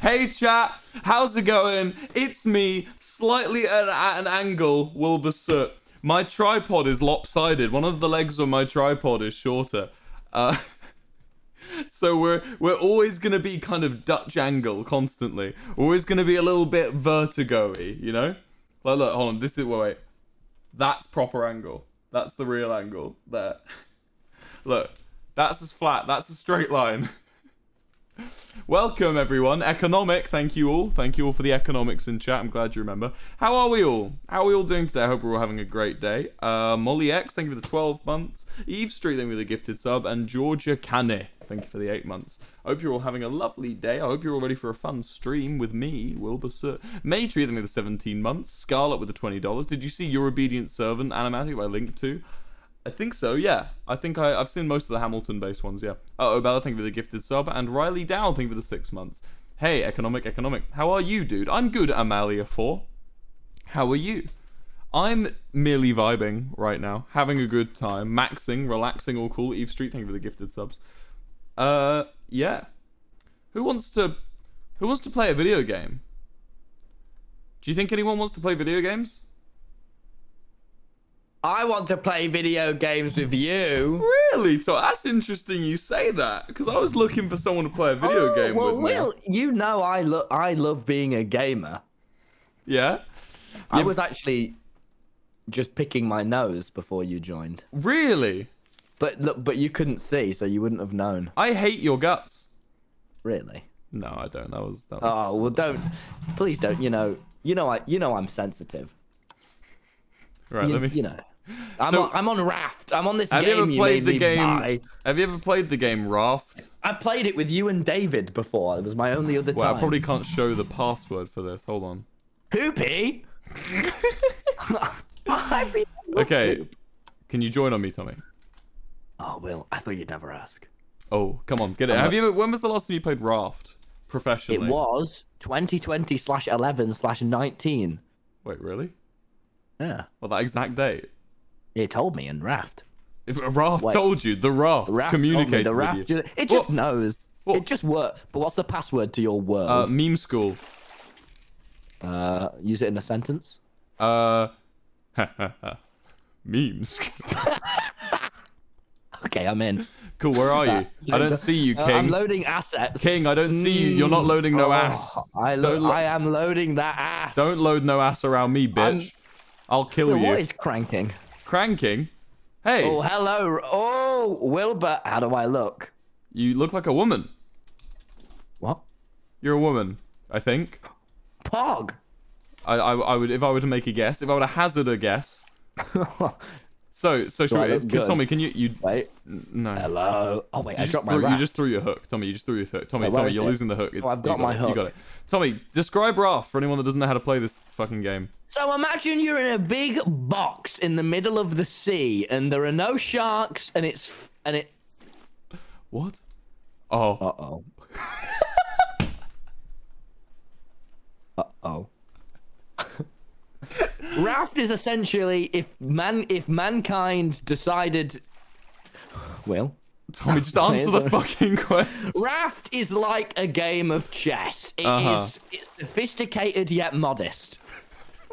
Hey chat, how's it going? It's me, slightly at, an angle, Wilbur Soot. My tripod is lopsided. One of the legs of my tripod is shorter. Uh, so we're we're always gonna be kind of Dutch angle constantly. We're always gonna be a little bit vertigo-y, you know? Like look, hold on, this is wait, wait. That's proper angle. That's the real angle. There. Look, that's as flat, that's a straight line. Welcome everyone. Economic, thank you all. Thank you all for the economics in chat. I'm glad you remember. How are we all? How are we all doing today? I hope we're all having a great day. Uh, Molly X, thank you for the 12 months. Eve Street, thank you for the gifted sub. And Georgia Cane, thank you for the 8 months. I hope you're all having a lovely day. I hope you're all ready for a fun stream with me, Wilbur Sir. Maytree, thank you for the 17 months. Scarlet with the $20. Did you see Your Obedient Servant animatic I linked to? I think so, yeah. I think I, I've seen most of the Hamilton based ones, yeah. Oh, Obella, thank you for the gifted sub. And Riley Dow, thank you for the six months. Hey, economic, economic. How are you, dude? I'm good, Amalia 4. How are you? I'm merely vibing right now, having a good time, maxing, relaxing, all cool. Eve Street, thank you for the gifted subs. Uh, yeah. Who wants to, who wants to play a video game? Do you think anyone wants to play video games? I want to play video games with you. Really? So that's interesting you say that because I was looking for someone to play a video Oh, game well, with me. Will, you know I love I love being a gamer. Yeah. I Yeah. was actually just picking my nose before you joined. Really? But look, but you couldn't see, so you wouldn't have known. I hate your guts. Really? No, I don't. That was that was. Oh well, don't. Please don't. You know. You know. I. You know. I'm sensitive. right. You, let me. you know. I'm, So- on, I'm on Raft. I'm on this have game. you ever played made the game? buy. Have you ever played the game Raft? I played it with you and David before. It was my only other Well, time. I probably can't show the password for this. Hold on. Poopy. Okay. Can you join on me, Tommy? Oh, Will, I thought you'd never ask. Oh, come on, get it. Have you ever? When was the last time you played Raft professionally? It was 2020 slash 11 slash 19. Wait, really? Yeah. Well, that exact date. It told me in Raft. If Raft Wait. told you, the Raft, Raft communicated the with Raft you. ju- it just What? knows. What? It just works. But what's the password to your world? Uh, meme school. Uh, use it in a sentence. Uh, memes. Okay, I'm in. cool. Where are you? I don't see you, Uh, King. I'm loading assets. King, I don't see you. You're not loading no Oh, ass. I, lo- lo- I am loading that ass. Don't load no ass around me, bitch. I'll kill Will, you. What is cranking? Cranking. Hey, Oh, hello. Oh, Wilbur. How do I look? you look like a woman. What? You're a woman, I think. Pog. I, I, I would, if I were to make a guess, if I were to hazard a guess. So, so, I should we. Tommy, can you, you, Wait. no. Hello. Oh wait, You I just, dropped my threw, you just threw your hook, Tommy. You just threw your hook, Tommy. Wait, Tommy, you're it? losing the hook. It's, Oh, I've you got my it, You got it. Tommy, describe Raft for anyone that doesn't know how to play this fucking game. So imagine you're in a big box in the middle of the sea, and there are no sharks, and it's f- and it. What? Oh, Uh oh. uh oh. Raft is essentially if man if mankind decided. Well, Tommy, just answer the fucking question. Raft is like a game of chess. It is Uh-huh. it's sophisticated yet modest.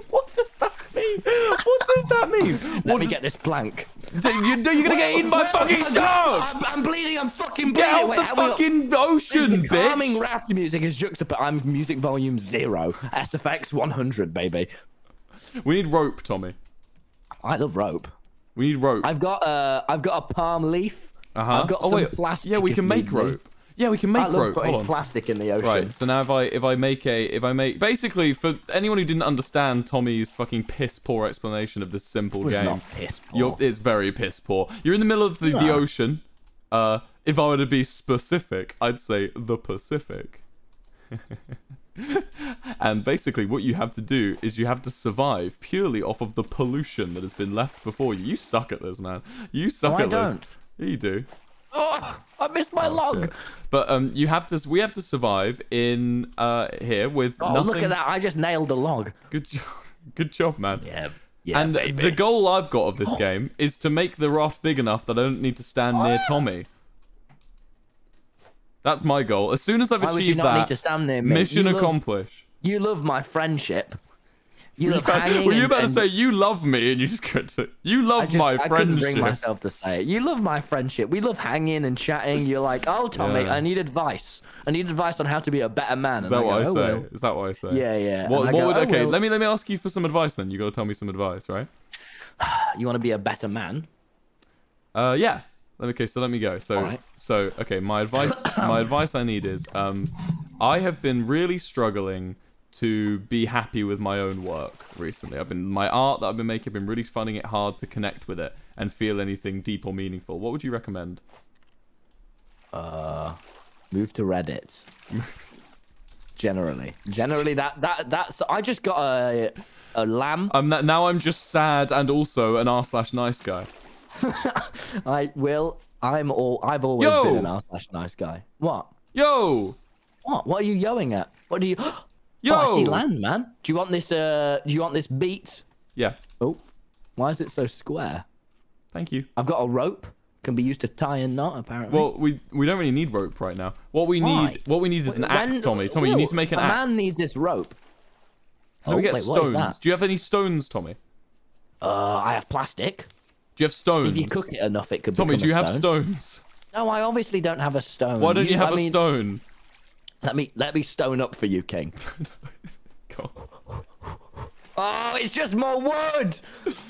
What does that mean? What does that mean? Let what me does- get this plank. You, you're gonna get eaten by Well, fucking I'm- I'm, I'm bleeding. I'm fucking bleeding. Get out Wait, the fucking ocean, The calming raft music is juxtaposed. I'm music volume zero. SFX 100, baby. We need rope, Tommy. I love rope. We need rope. I've got uh, I've got a palm leaf. Uh-huh. I've got oh some wait, plastic. yeah, we can make rope. Yeah, we can make I love rope. putting plastic in the ocean. Right. So now if I if I make a if I make basically for anyone who didn't understand Tommy's fucking piss poor explanation of this simple game, not piss poor. you're it's very piss poor. You're in the middle of the, the ocean. Uh, if I were to be specific, I'd say the Pacific. and basically, what you have to do is you have to survive purely off of the pollution that has been left before you. You suck at this, man. You suck I at don't. this. You do. Oh, I missed my log. Shit. But um, you have to. We have to survive in uh here with Oh, nothing. look at that! I just nailed a log. Good job. Good job, man. Yeah. Yeah, and baby. the goal I've got of this game is to make the raft big enough that I don't need to stand near. Tommy. That's my goal. As soon as I've Why achieved that, need to stand near me? mission You love- accomplished. You love my friendship. You love you about, hanging. were you and- to say you love me and you just got to you love I just, my I couldn't bring friendship? myself to say it. You love my friendship. We love hanging and chatting. You're like, oh, Tommy, Yeah. I need advice. I need advice on how to be a better man. Is And that I what I go, say? "Oh, well." Is that what I say? Yeah, yeah. What, I what go, would, "Oh, okay, well." let me let me ask you for some advice then. You got to tell me some advice, right? You want to be a better man? Uh, yeah. Let me- Okay, so let me go. So, Alright. so okay, my advice, my advice I need is, um, I have been really struggling to be happy with my own work recently. I've been my art that I've been making, I've been really finding it hard to connect with it and feel anything deep or meaningful. What would you recommend? Uh, move to Reddit. Generally, generally that that that's. I just got a a lamb. I'm that now. I'm just sad and also an r slash nice guy. I will. I'm all. I've always Yo! been an slash nice guy. What? Yo, What? What are you yelling at? What do you? yo. Oh, I see land, man. Do you want this? Uh, do you want this beat? Yeah. Oh, why is it so square? Thank you. I've got a rope. Can be used to tie a knot, apparently. Well, we we don't really need rope right now. What we Why? need, what we need is an When- axe, Tommy. Tommy, you need to make an a axe. man needs this rope. How do oh, we get wait, stones? Do you have any stones, Tommy? Uh, I have plastic. Do you have stones? If you cook it enough, it could be stone. Tommy, do you a have stones? No, I obviously don't have a stone. Why don't you have I a mean, stone? Let me let me stone up for you, King. Oh, it's just more wood.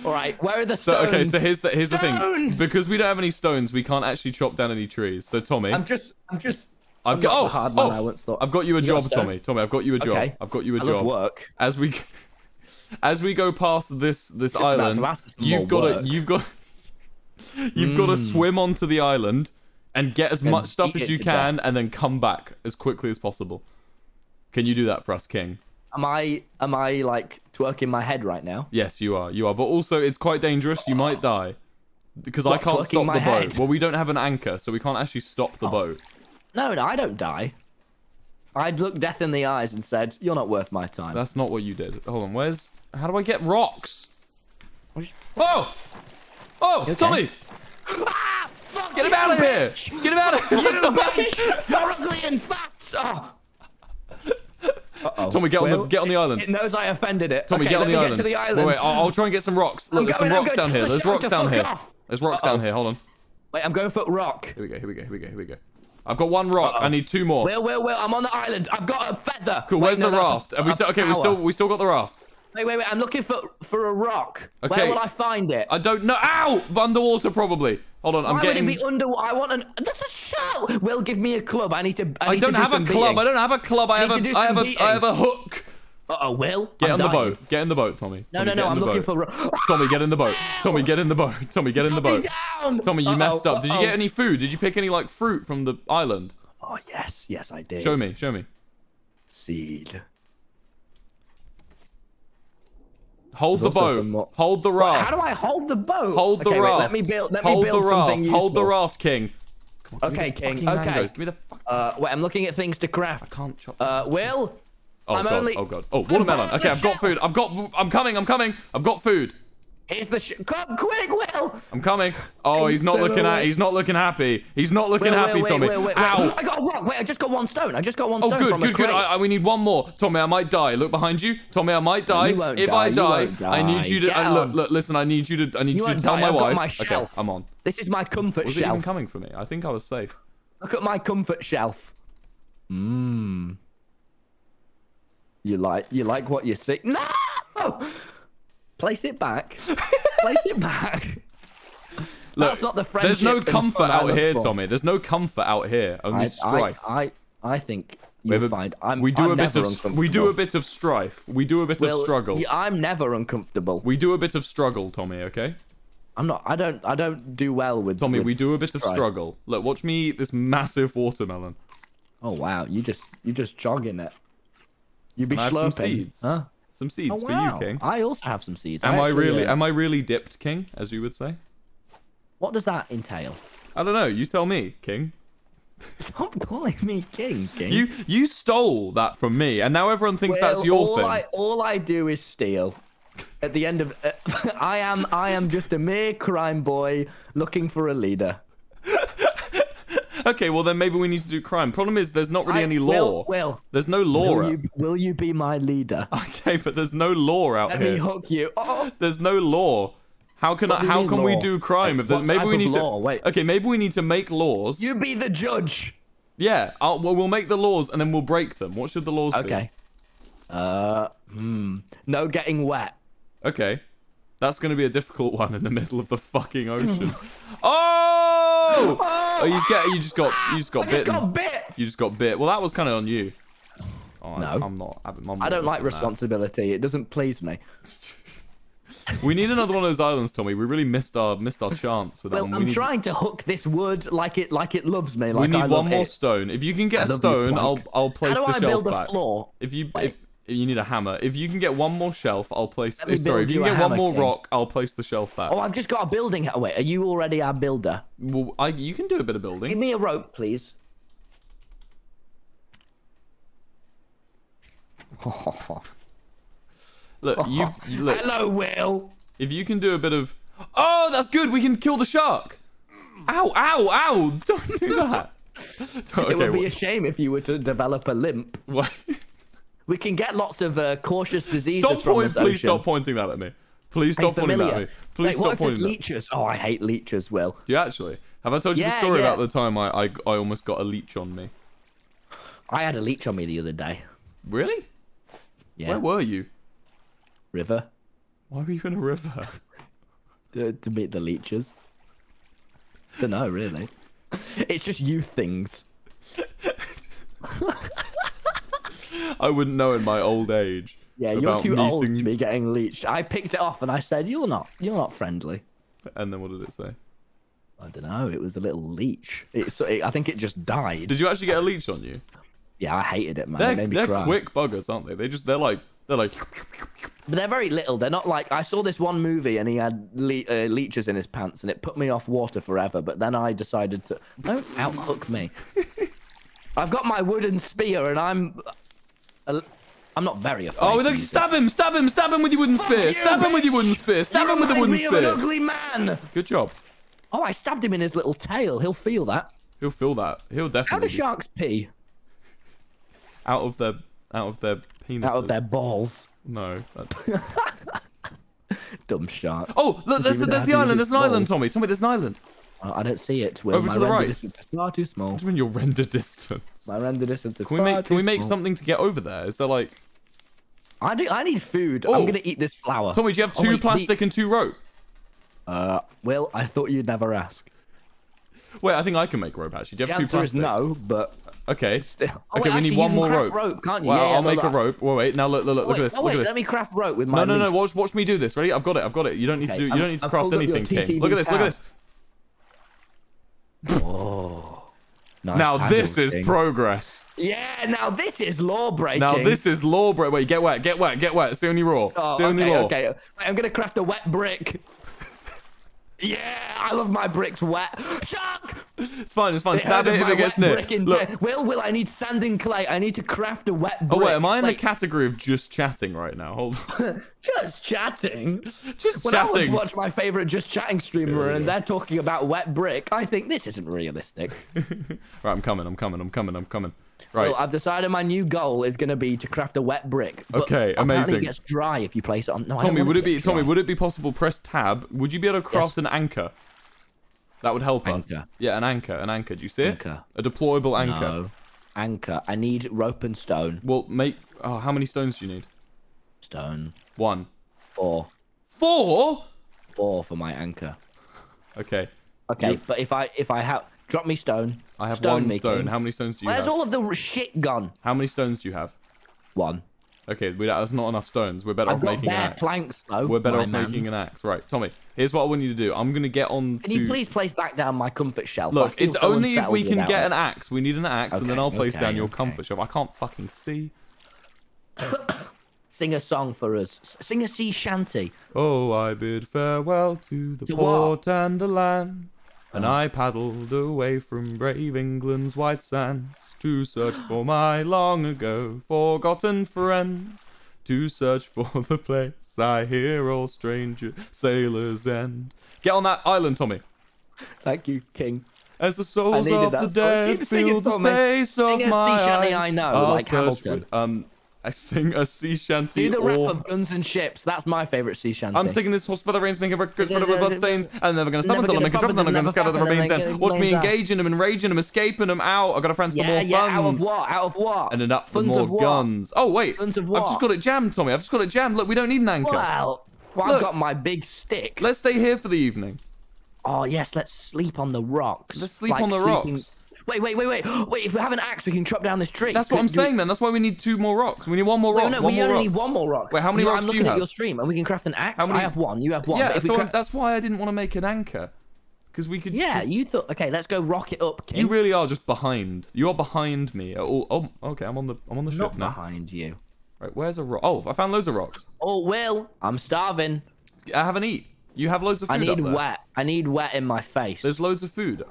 All right, where are the So stones? okay, so here's the here's the thing. Stones! Because we don't have any stones, we can't actually chop down any trees. So Tommy, I'm just, I'm just. I've got not oh, the hard man oh, I once thought. I've got you a You job. Tommy. Tommy, I've got you a job. Okay. I've got you a I job. love work. As we as we go past this this Just island, to ask for some you've got to you've got you've got to hmm. swim onto the island and get as much stuff as you can, and then come back as quickly as possible. Can you do that for us, King? Am I, am I like twerking my head right now? Yes, you are. You are. But also, it's quite dangerous. You might die. Because I can't stop the boat. head? Well, we don't have an anchor, so we can't actually stop Oh. the boat. No, no, I don't die. I'd look death in the eyes and said, "You're not worth my time." That's not what you did. Hold on, where's... How do I get rocks? Oh! Oh, okay? Tommy! Ah, fuck Get him out of here! Get him out of here! You bitch! You're ugly and fat. Oh. Uh-oh. Tommy, get on the get on the island. It knows I offended it. Tommy, okay, get on the me island. Get to the island. Wait, wait, I'll, I'll try and get some rocks. Look, I'm there's going, some rocks down here. There's rocks down here. off. There's rocks Uh-oh. down here. Hold on. Wait, I'm going for rock. Here we go. Here we go. Here we go. Here we go. I've got one rock. I need two more. Will, Will, Will, I'm on the island. I've got a feather. Cool. Wait, Where's no, the that's a- raft? Have we still? Okay, we still we still got the raft. Wait, wait, wait. I'm looking for for a rock. Okay. Where will I find it? I don't know. Ow! Underwater probably. Hold on. I'm Why getting. would it be under? I want an. That's a show. Will, give me a club. I need to. I, I don't to do have a club. beating. I don't have a club. I I have need a. I have a. I have a hook. Uh-oh, Will. Get I'm on the boat. Get in the boat, Tommy. No, Tommy, no, no. I'm looking boat. for. Tommy, get in the boat. Tommy, get in the boat. Tommy, get in the boat. down. Tommy, you Uh-oh, messed up. Did you get any food? Did you pick any like fruit from the island? Oh yes, yes, I did. Show me. Show me. Seed. Hold There's the also boat. Hold the raft. How do I hold the boat? Hold the okay, raft. Wait, let me build. Let Hold me build the raft. something useful. Hold the raft, King. Okay, King. Okay. mangoes. Give me the. Uh, wait, I'm looking at things to craft. Can't chop. Uh, Will. oh I'm god. only- Oh god. Oh watermelon. Okay, I've got food. I've got. I'm coming. I'm coming. I've got food. Here's the sh- come quick, Will. I'm coming. Oh, he's not so looking at. He's not looking happy. He's not looking Will, happy, Will, Tommy. wait, wait, wait, Ow. I got a rock. Wait, I just got one stone. I just got one Oh, stone Oh, good, from good, good. I, I, we need one more. Tommy, I might die. Look behind you. Tommy, I might die. Won't if die, I die, won't I need you to uh, look, look. Listen, I need you to. I need you, You to tell die, my I've got wife. my okay, shelf. I'm on. This is my comfort Was it even coming for me? I think I was safe. Look at my comfort shelf. Mmm. You like you like what you see? No! Place it back. Place it back. Look, That's not the friendship. There's no comfort out here, for. Tommy. There's no comfort out here. Only I, I, strife. I, I think We you'll have a- find I'm. we do I'm a bit of we do a bit of strife. We do a bit uncomfortable. of struggle. Yeah, I'm never uncomfortable. We do a bit of struggle, Tommy. Okay, I'm not. I don't. I don't do well with. Tommy. with- We do a bit of struggle. Look, watch me eat this massive watermelon. Oh wow! You just you just jogging it. You'd be I slurping. Huh? Some seeds Oh, for you, King. I also have some seeds. Am I actually, really? uh, Am I really dipped, King? As you would say. What does that entail? I don't know. You tell me, King. Stop calling me king, king. You you stole that from me, and now everyone thinks Well, that's your all thing. I, all I do is steal. At the end of, uh, I am I am just a mere crime boy looking for a leader. Okay, well then maybe we need to do crime. Problem is, there's not really I- any law. Will, There's no law. will you, will you be my leader? Okay, but there's no law out Let here. me hook you. Oh, There's no law. How can I, how can we do crime if there, what maybe we need law? to Wait. Okay, maybe we need to make laws. you be the judge. Yeah, I'll, well, we'll make the laws and then we'll break them. What should the laws be? Okay. Uh, hmm. No getting wet. Okay. That's going to be a difficult one in the middle of the fucking ocean. oh! Oh! You get you just got you just got I just got bit. You just got bit. Well, that was kind of on you. Oh, No. I, I'm not. I'm, I'm I don't like responsibility. It doesn't please me. We need another one of those islands, Tommy. We really missed our missed our chance with that Well, one. We I'm need, trying to hook this wood like it like it loves me. Like we need I one more it. stone. If you can get a love you, stone, I'll I'll place How do the I shelf build back. a floor? If you if you need a hammer. If you can get one more shelf, I'll place. Sorry, if you you can get one more King. rock, I'll place the shelf back. Oh, I've just got a building. Wait, are you already our builder? Well, I, you can do a bit of building. Give me a rope, please. Look, you you- look. Hello, Will. If you can do a bit of, oh, that's good. We can kill the shark. Ow! Ow! Ow! Don't do that. okay. it would be a shame if you were to develop a limp. wha- We can get lots of uh, cautious diseases stop from point, this please ocean. stop pointing that at me. Please Hey, stop pointing that at me. Please Wait, stop what if there's pointing that. leeches? Oh, I hate leeches, Will. Do you actually? Have I told you the story yeah. about the time I, I I almost got a leech on me? I had a leech on me the other day. Really? Yeah, Where were you? river Why were you in a river? to, to meet the leeches. Don't know, really. It's just you things. I wouldn't know in my old age. Yeah, you're too old to be getting leeched. I picked it off and I said, "You're not, you're not friendly." And then what did it say? I don't know. It was a little leech. It's, it, I think it just died. Did you actually get a leech on you? Yeah, I hated it, man. They're made me they're cry. quick buggers, aren't they? They just they're like they're like But they're very little. They're not like I saw this one movie and he had le- uh, leeches in his pants and it put me off water forever. But then I decided to don't outhook me. I've got my wooden spear and I'm I'm not very afraid. Oh, look! Stab him! Stab him! Stab him with your wooden spear! you, Stab him with your wooden spear! Stab You him with the wooden me of an spear! ugly man. Good job. Oh, I stabbed him in his little tail. He'll feel that. He'll feel that. He'll How definitely do be sharks pee? out of their out of their penis. Out of their balls. no. Dumb shark. Oh, look! There's, there's the island. There's an island. Tommy. Tommy, there's an island. Oh, I don't see it. Will Over my to the render right. distance is far too small. What do you mean your render distance? My render distance is Can we far make too can we make small. something to get over there? Is there like I do. I need food. Oh. I'm gonna eat this flower. Tommy? Do you have Oh, two wait, the- plastic and two rope? Uh, Will, I thought you'd never ask. Wait, I think I can make rope actually. Do you The have two answer is no, but Okay. still. Oh, Okay, wait, we need one more rope. rope, can't you? Well, yeah, yeah, I'll make look, a rope. Wait, wait. Now look, look, look, Oh, look wait, at this. oh, Look wait, at this. let me craft rope with my. No, no, no. leaf. Watch, watch me do this. Ready? I've got it. I've got it. You don't need to do. You I'm- don't need to I've craft pulled up your anything, King. Look at this. Look at this. Oh. Nice Now this is paddle, King. progress. Yeah, now this is law breaking. Now this is law break. Wait, get wet, get wet, get wet. It's the only rule. Oh, Stay on okay, your raw. okay. Wait, I'm gonna craft a wet brick. Yeah, I love my bricks wet. Shark! It's fine. It's fine. Stab it if it gets near. Look. Will, Will, I need sand and clay. I need to craft a wet Oh brick. wait, am I in Like, the category of just chatting right now? Hold on. Just chatting. Just When I want to chatting. watch my favorite just chatting streamer Yeah, and they're talking about wet brick, I think this isn't realistic. Right, I'm coming. I'm coming. I'm coming. I'm coming. Right. Well, I've decided my new goal is going to be to craft a wet brick. Okay, amazing. It gets dry if you place it on. No, Tommy, would it be get Tommy? Would it be possible? Press tab. Would you be able to craft an anchor? That would help us. Anchor. Yeah, an anchor. An anchor. Do you see it? Anchor. A deployable anchor. No. Anchor. I need rope and stone. Well, make. Oh, how many stones do you need? Stone. One. Four. Four. Four for my anchor. Okay. Okay, but if I if I have drop me stone. I have stone one me, stone. How many stones do you Where's have? all of the shit gone? How many stones do you have? One. Okay, we, that's not enough stones. We're better I've off got making an bare axe. planks though. We're better off making an axe. Right, Tommy. Here's what I want you to do. I'm gonna get on Can to. you please place back down my comfort shelf? Look, it's only if we can get it. an axe. We need an axe, and then I'll place okay, down your okay. comfort shelf. I can't fucking see. Sing a song for us. Sing a sea shanty. Oh, I bid farewell to the To port and the land, and I paddled away from brave England's white sands to search for my long ago forgotten friends, to search for the place I hear all stranger sailors end. Get on that island, Tommy. Thank you, King. As the souls of that the song. dead Keep fill the for space Sing of my eyes. I know, I'll like Hamilton. for- um, I sing a sea shanty. Do the rap or- of Guns and Ships. That's my favourite sea shanty. I'm taking this horse by the reins, making a good spread of blood stains. I'm never gonna stop Never until I gonna make a pop drop, then I'm gonna scatter the remains and Watch me engaging them and raging them, escaping them out. I got a friends for yeah, more yeah. Out of what? Out of what? And then up for Funds more of what? guns. Oh wait, Funds of I've just got it jammed, Tommy. I've just got it jammed. Look, we don't need an anchor. Well, well Look. I've got my big stick. Let's stay here for the evening. Oh yes, let's sleep on the rocks. Let's sleep Like on the sleeping- rocks. Wait, wait, wait, wait, wait. If we have an axe, we can chop down this tree. That's what Can- I'm do we- saying, then. That's why we need two more rocks. We need one more Wait, rock. no, one we more only rock. need one more rock. Wait, how many You- rocks I'm do you looking at have? your stream, and we can craft an axe. How many- I have one. You have one. Yeah, but if we so craft- that's why I didn't want to make an anchor. Because we could. yeah, just- you thought. Okay, let's go rock it up, King. You really are just behind. You are behind me. Oh, oh, okay. I'm on the. I'm on the ship Not now. behind you. Right, where's a rock? Oh, I found loads of rocks. Oh, Will, I'm starving. I haven't eat. You have loads of food. I need up there. wet. I need wet in my face. There's loads of food.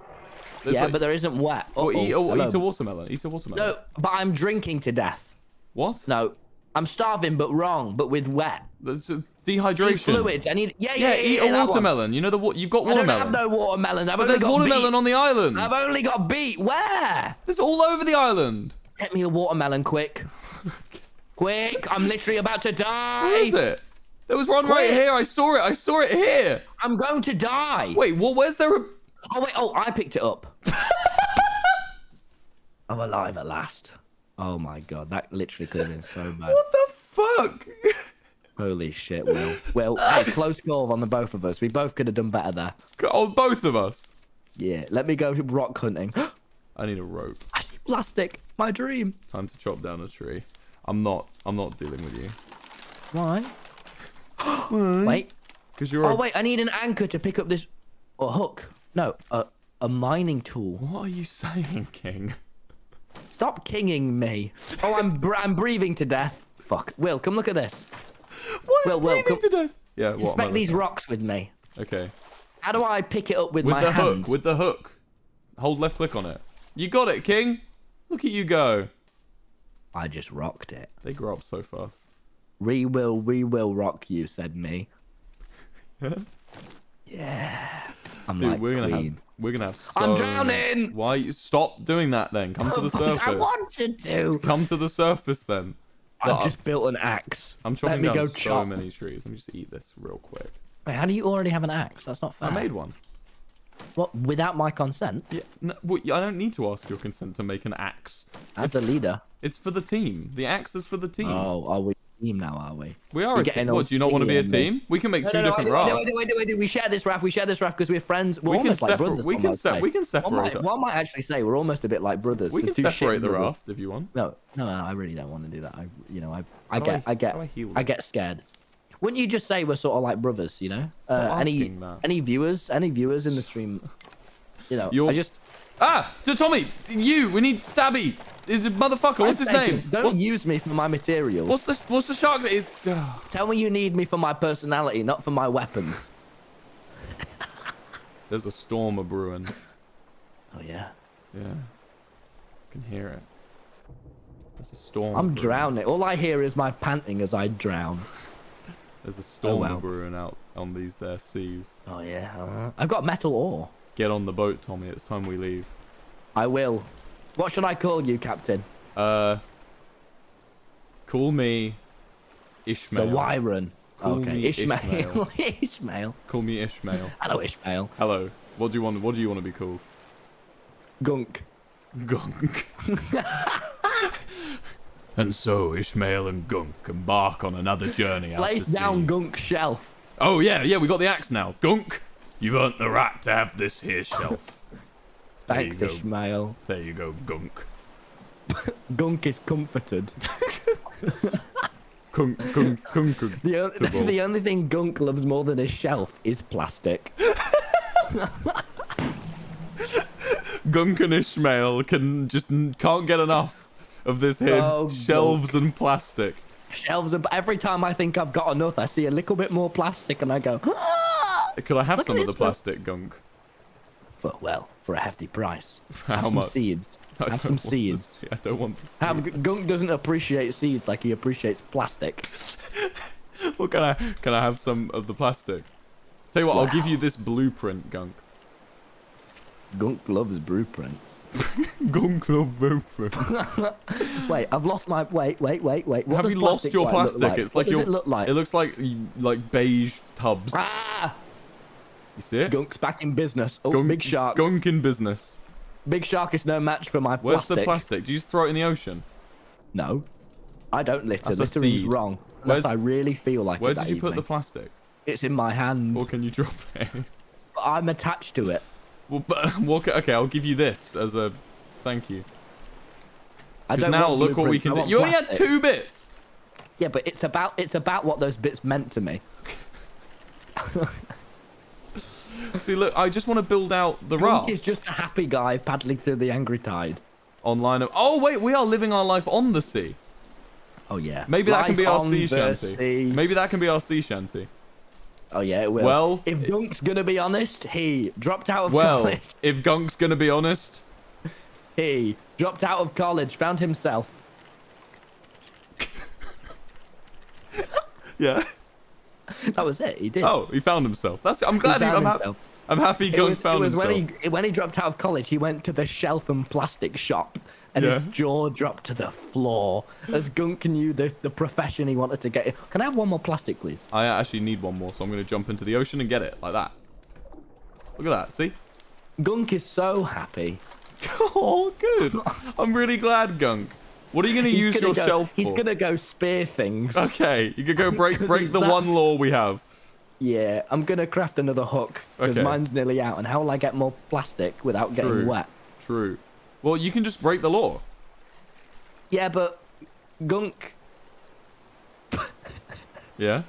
There's yeah, like- but there isn't wet. Or Uh-oh. eat, Hello. eat a watermelon. Eat a watermelon. No, but I'm drinking to death. What? No, I'm starving, but wrong, but with wet. That's dehydration. fluids. I need. Yeah, yeah, Yeah, eat a that one. watermelon. You know the wa- you've got watermelon. I don't watermelon. have no watermelon. I've but there's got watermelon beet. on the island. I've only got beet. Where? There's all over the island. Get me a watermelon, quick. quick! I'm literally about to die. Where is it? There was one right here. I saw it. I saw it here. I'm going to die. Wait, what? Where's there a? Oh wait. Oh, I picked it up. I'm alive at last. Oh my god, that literally could have been so bad. What the fuck? Holy shit, Will. Well, hey, close call on the both of us. We both could have done better there. oh, both of us. Yeah, let me go rock hunting. I need a rope. I see plastic. My dream. Time to chop down a tree. I'm not. I'm not dealing with you. Why? wait. Because you're. Oh a- wait, I need an anchor to pick up this. Or hook. No, a a mining tool. What are you saying, King? Stop kinging me. Oh, I'm br- I'm breathing to death. Fuck. Will, come look at this. What? Well, well, breathing come- to death? Yeah. What? Inspect these rocks with me. Okay. How do I pick it up with, With my the hook. With the hook. Hold left click on it. You got it, King. Look at you go. I just rocked it. They grow up so fast. We will, we will rock you, said me. yeah. I'm Dude, like we're gonna queen. have. We're gonna have. So I'm drowning! Why? Stop doing that then. Come to the surface. I wanted to. Do. Come to the surface then. I've Look, just built an axe. I'm Let chopping me down go so chop. many trees. Let me just eat this real quick. Wait, how do you already have an axe? That's not fair. I made one. What? Without my consent? Yeah, no, well, I don't need to ask your consent to make an axe. As a leader. It's for the team. The axe is for the team. Oh, are we a team now? Are we? we are you're a team. What, do you not want to be a thingy on me. team? We can make two No, no, different no, rafts. I do, I do. We share this raft. We share this raft because we're friends. We're We can almost like separ- brothers. we can might se- we can One separate might, one might actually say we're almost a bit like brothers. We can separate the raft if you want. No, no, no, I really don't want to do that. I, you know, I, I get, I- get, I I get scared. Wouldn't you just say we're sort of like brothers? You know, Uh, any, that. any viewers, any viewers in the stream, you know, You're- I just Ah, so Tommy, you. We need Stabby. Is it motherfucker? What's his Thank you. name? Don't What's, use me for my materials. what's the what's the shark's? Is Tell me you need me for my personality, not for my weapons. there's a storm a brewing. Oh yeah, Yeah, I can hear it. There's a storm. I'm drowning. All I hear is my panting as I drown. There's a storm well. brewing out on these there seas. Oh yeah, uh-huh. I've got metal ore. Get on the boat, Tommy. It's time we leave. I will. What should I call you, Captain? Uh, call me Ishmael. The Wyron. Call okay, me Ishmael. Ishmael. Call me Ishmael. Hello, Ishmael. Hello. What do you want? What do you want to be called? Gunk. Gunk. and so Ishmael and Gunk embark on another journey Place down sea. Gunk shelf. Oh yeah, yeah, we got the axe now. Gunk, you've earned the right to have this here shelf. There Thanks, go. Ishmael. there you go, Gunk. Gunk is comforted. Gunk, gunk, gunk, gunk. The, only, the only thing Gunk loves more than his shelf is plastic. Gunk and Ishmael can just can't get enough of this here Oh, shelves and plastic. Shelves, and every time I think I've got enough, I see a little bit more plastic and I go, "Ah!" Could I have some of the one. plastic gunk? For, well, for a hefty price. For Have some much? seeds. I Have some the seeds. se- I don't want the seeds. Have, Gunk doesn't appreciate seeds like he appreciates plastic. Well, can I can I have some of the plastic? Tell you what, I'll give you this blueprint, Gunk. Gunk loves blueprints. Gunk loves blueprints. Wait, I've lost my. Wait, wait, wait, wait. What Have you lost your plastic? Like? It's what like does your. it look like? It looks like like beige tubs. ah! You see it? Gunk's back in business. Oh, Gunk- big shark. Gunk in business. Big shark is no match for my Where's plastic. the plastic? Do you just throw it in the ocean? No, I don't litter. That's Littering's wrong. Unless Where's- I really feel like Where it did that you put the plastic? It's in my hand. Or can you drop it? I'm attached to it. well, but, well, okay, I'll give you this as a thank you. I Because now look what we can do. You only had two bits. Yeah, but it's about it's about what those bits meant to me. See, look, I just want to build out the Gunk raft is just a happy guy paddling through the angry tide. online. Of, oh wait, we are living our life on the sea. Oh yeah. Maybe that can be our sea shanty. sea. Maybe that can be our sea shanty. Oh yeah, it will. Well, if Gunk's gonna be honest, he dropped out of Well, college. Well, if Gunk's gonna be honest, He dropped out of college, found himself. yeah. That was it. He did. Oh, he found himself. That's. I'm glad. He, found I'm, hap- himself. I'm happy It Gunk was, found it was himself. when he when he dropped out of college. He went to the shelf and plastic shop, and Yeah. his jaw dropped to the floor as Gunk knew the, the profession he wanted to get. Can I have one more plastic, please? I actually need one more, so I'm gonna jump into the ocean and get it like that. Look at that. See? Gunk is so happy. Oh, good. I'm really glad, Gunk. What are you gonna use gonna your go, shelf He's gonna go spear things. Okay, you could go break break the that- one law we have. Yeah, I'm gonna craft another hook because Okay. mine's nearly out. And how will I get more plastic without getting wet? True. Well, you can just break the law. Yeah, but Gunk. Yeah.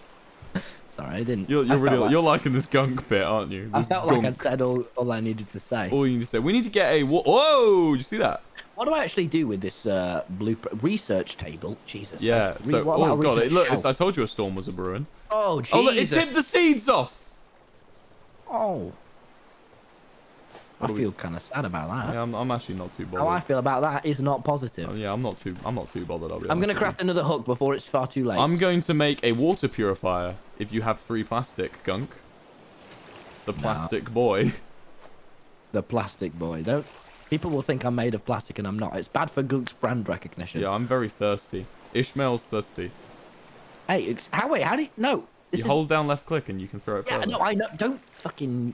Sorry, I didn't. You're you're felt really like, you're liking this Gunk bit, aren't you? I This felt like I'd said all, all I needed to say. All you need to say. We need to get a. Whoa! whoa did you see that? What do I actually do with this uh, blueprint research table? Jesus. Yeah. Re- So, oh god, it, look! I told you a storm was a brewing. Oh Jesus. Oh look! It tipped the seeds off. Oh. I What we- feel kind of sad about that. Yeah, I'm, I'm actually not too bothered. How I feel about that is not positive. Oh, yeah, I'm not too. I'm not too bothered. I'll be I'm gonna craft another hook before it's far too late. I'm going to make a water purifier. If you have three plastic, Gunk. The plastic boy. the plastic boy. Don't. People will think I'm made of plastic and I'm not. It's bad for Gunk's brand recognition. Yeah, I'm very thirsty. Ishmael's thirsty. Hey, it's, how wait? How do you? No. You is, hold down left click and you can throw it Yeah, further. no, I know. Don't fucking.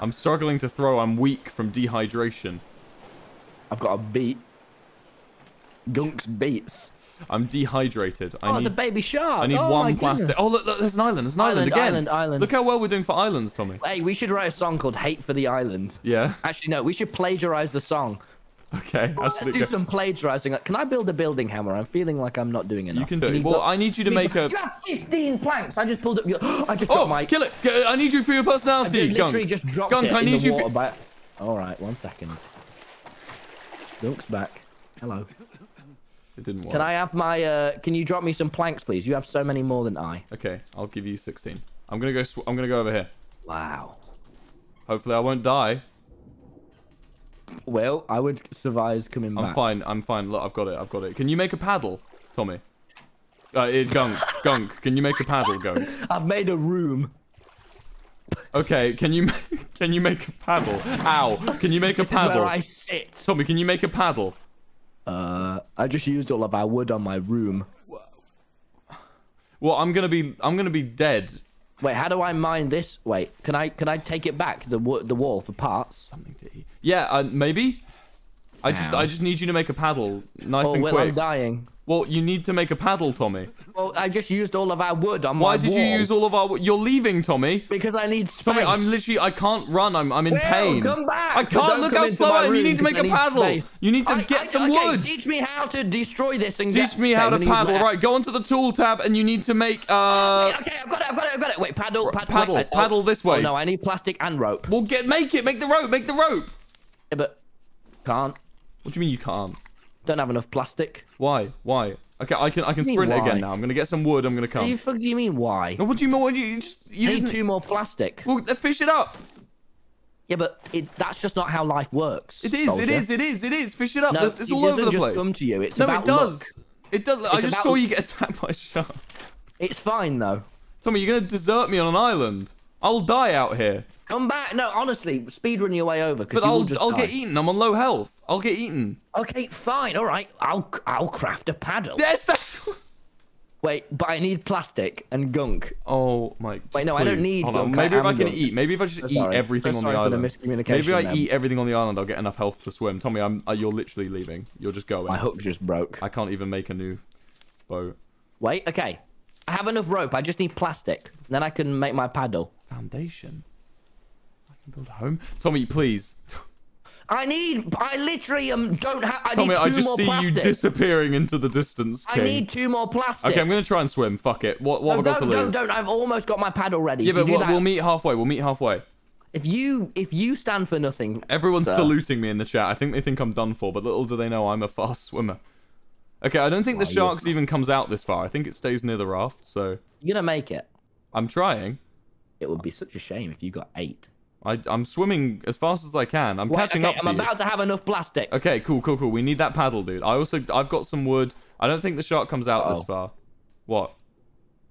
I'm struggling to throw. I'm weak from dehydration. I've got a beat. Gunk's beats. I'm dehydrated. I Oh, it's a baby shark. I need oh, one plastic. Oh look, look, there's an island. There's an island, Island, again. island, island. Look how well we're doing for islands, Tommy. Hey, we should write a song called "Hate for the Island." Yeah. Actually, no, we should plagiarize the song. Okay. Let's do go? some plagiarizing. Can I build a building hammer? I'm feeling like I'm not doing enough. You can do it. Well, I need you to make a. You have 15 planks. I just pulled up your. I just Oh, my. kill it! I need you for your personality, I just Gunk. literally just dropped Gunk, it I need you. water For... All right, one second. Gunk's back. Hello. It didn't work. Can I have my? uh Can you drop me some planks, please? You have so many more than I. Okay, I'll give you 16. I'm gonna go. I'm gonna go over here. Wow. Hopefully, I won't die. Well, I would survive coming I'm back. fine. I'm fine. Look, I've got it. I've got it. Can you make a paddle, Tommy? Uh, it, Gunk. Gunk. Can you make a paddle, Gunk? I've made a room. Okay. Can you ma- can you make a paddle? Ow. Can you make a This is where paddle? I sit. Tommy, can you make a paddle? Uh, I just used all of our wood on my room. Well, I'm gonna be. I'm gonna be dead. Wait, how do I mine this? Wait, can I can I take it back the the wall for parts? Something to eat. Yeah. Uh, maybe. I just. I just need you to make a paddle, nice Oh, and well, I'm dying. Well, you need to make a paddle, Tommy. Well, I just used all of our wood on Why my did you use all of our? You're leaving, Tommy. Because I need space. Tommy, I'm literally. I can't run. I'm. I'm in Will, pain. come back. I can't. don't Look come how into slow my I am. You room need to make because a I need paddle. space. You need to I- get I- some okay, wood. Teach me how to destroy this and Teach get... me how okay, to gonna paddle. left. Right, go onto the tool tab and you need to make. Uh. Okay, I've got it. I've got it. I've got it. Wait, paddle, paddle, paddle, wait, oh, this way. Oh, no, I need plastic and rope. Well, get make it. Make the rope. Make the rope. Yeah, but can't. What do you mean you can't? Don't have enough plastic. Why? Why? Okay, I can. I can do you mean, sprint why? again now. I'm gonna get some wood. I'm gonna come. What the fuck do you mean? Why? Oh, What do you mean? What do you, you just? You need just. two more plastic. Well, fish it up. Yeah, but it, that's just not how life works. It is. soldier. It is. It is. It is. Fish it up. No, There's- it's it all over doesn't the just place. come to you. It's no, about it does. luck. It does. I just about- saw you get attacked by a shark. It's fine though. Tommy, you're gonna desert me on an island. I'll die out here. Come back. No, honestly, speed run your way over. But I'll just I'll die. get eaten. I'm on low health. I'll get eaten. Okay, fine. All right. I'll I'll craft a paddle. Yes, that's. Wait, but I need plastic and gunk. Oh my. Wait, no, I don't need Hold on. Maybe I if I can gunk. eat. Maybe if I just So eat sorry. everything So on the the island. miscommunication Maybe I then. eat everything on the island. I'll get enough health to swim. Tommy, I'm. Uh, you're literally leaving. You're just going. My hook just broke. I can't even make a new boat. Wait, okay. I have enough rope. I just need plastic. Then I can make my paddle. Foundation. I can build a home. Tommy, please. I need. I literally um don't have. I Tommy, need two I just more see plastic. you disappearing into the distance. I need two more plastic. Okay, I'm gonna try and swim. Fuck it. What what No, have I got don't, to don't, lose? don't. I've almost got my paddle ready. Yeah, but we'll, that- we'll meet halfway. We'll meet halfway. If you if you stand for nothing, Everyone's sir. saluting me in the chat. I think they think I'm done for, but little do they know I'm a fast swimmer. Okay, I don't think the Oh, sharks even comes out this far. I think it stays near the raft, so you're gonna make it. I'm trying. It would be such a shame if you got eight. I, I'm swimming as fast as I can. I'm Wait, catching okay, up I'm to you. about to have enough plastic. Okay, cool, cool, cool. We need that paddle, dude. I also I've got some wood. I don't think the shark comes out Uh-oh. this far. What?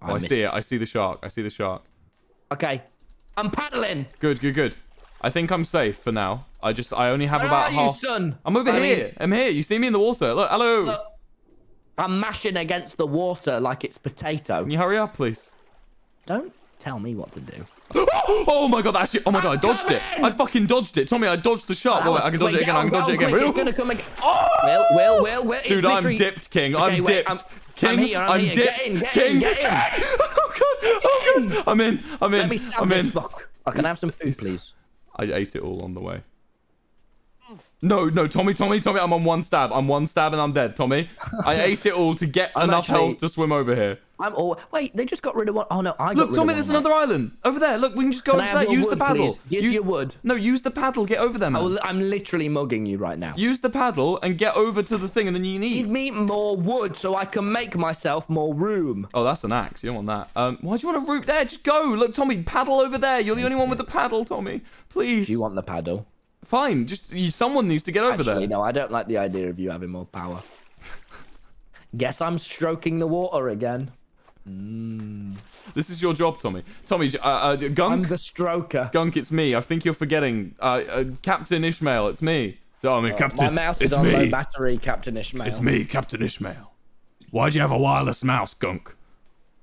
Oh, I, missed. see it. I see the shark. I see the shark. Okay, I'm paddling. Good, good, good. I think I'm safe for now. I just I only have Where about are you, son? I'm over I mean- here. I'm here. You see me in the water. Look, hello. Look. I'm mashing against the water like it's potato. Can you hurry up, please? Don't tell me what to do. oh my god, actually, oh my god, I dodged it. I fucking dodged it. Tommy, I dodged the. That Wait, was- I can dodge wait, it again. I can dodge on, it again. quick, It's gonna come again. Oh! Will, Will, Will, Will. It's Dude, I'm dipped, King. Okay, I'm wait, dipped. I'm- King, I'm here, I'm here. dipped. Get in, get King, in, get in. Oh god, oh god. I'm in. I'm in. Let me stab I'm this in. fuck. I can have some food, please. I ate it all on the way. No, no, Tommy, Tommy, Tommy, I'm on one stab. I'm one stab and I'm dead, Tommy. I ate it all to get I'm enough actually- health to swim over here. I'm all. Wait, they just got rid of one. Oh no, I got Look, Tommy, there's another island. Over there. Look, we can just go Can over there. Use the paddle. please? Use, your wood. No, use the paddle. Get over there, man. Well, I'm literally mugging you right now. Use the paddle and get over to the thing and then you Give need. me more wood so I can make myself more room. Oh, that's an axe. You don't want that. Um, why do you want a rope there? Just go. Look, Tommy, paddle over there. You're the only one with the paddle, Tommy. Please. Do you want the paddle? Fine. Just you, someone needs to get over Actually, there. no, I don't like the idea of you having more power. Guess I'm stroking the water again. This is your job, Tommy. Tommy, uh, uh, I'm the stroker. Gunk, it's me. I think you're forgetting. Uh, uh, Captain Ishmael, it's me. Tommy, Captain, My mouse is on me. low battery, Captain Ishmael. It's me, Captain Ishmael. Why'd you have a wireless mouse, Gunk?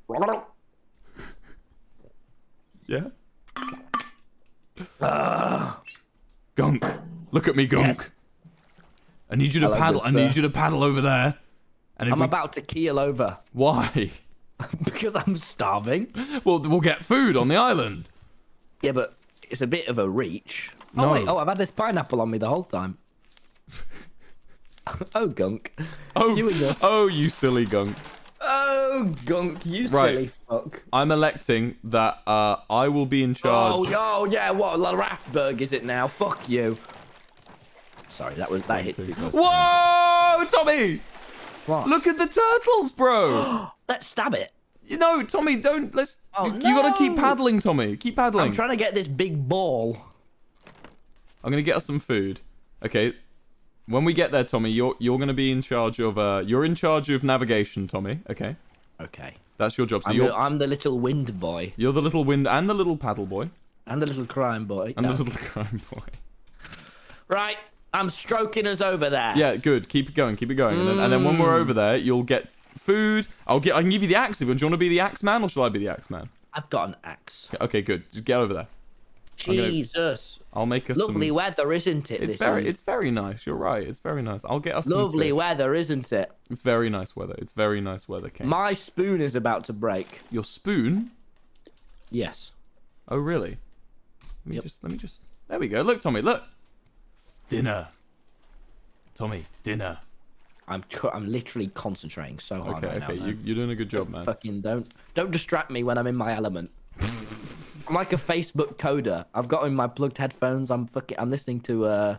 Yeah. Gunk, look at me, Gunk. Yes. I need you to Hello, paddle. I need sir. you to paddle over there. I'm we... about to keel over why? because I'm starving. Well, we'll get food on the island. Yeah, but it's a bit of a reach. No. Oh wait, oh I've had this pineapple on me the whole time. oh gunk. Oh, You and your- oh, you silly Gunk. Oh gunk, you Right. silly fuck. I'm electing that uh, I will be in charge. Oh, oh yeah, what La Raftberg is it now? Fuck you. Sorry, that was that hit. Whoa, Tommy! What? Look at the turtles, bro. Let's stab it. you know, Tommy, don't. Let's. Oh, you, you gotta keep paddling, Tommy. Keep paddling. I'm trying to get this big ball. I'm gonna get us some food. Okay. When we get there, Tommy, you're you're gonna be in charge of. Uh, you're in charge of navigation, Tommy. Okay. Okay. That's your job. So I'm, you're the, I'm the little wind boy you're the little wind and the little paddle boy and the little crime boy. and No. the little crime boy. Right, I'm stroking us over there. Yeah, good. Keep it going. Keep it going. And then, and then when we're over there, you'll get food. I'll get. I can give you the axe. If you want. Do you want to be the axe man, or shall I be the axe man? I've got an axe. Okay, good. Just get over there. gonna- Jesus. I'll make us Lovely some. weather, isn't it? It's this very. end? It's very nice. You're right. It's very nice. I'll get us. Lovely weather, isn't it? It's very nice weather. It's very nice weather, King. My spoon is about to break. Your spoon. Yes. Oh, really? Let me Yep. just. Let me just. There we go. Look, Tommy. Look. Dinner. Tommy, dinner. I'm co- I'm literally concentrating so hard Okay, right okay. now. You, you're doing a good job, man. Fucking don't don't distract me when I'm in my element. I'm like a Facebook coder. I've got in my plugged headphones. I'm fucking. I'm listening to uh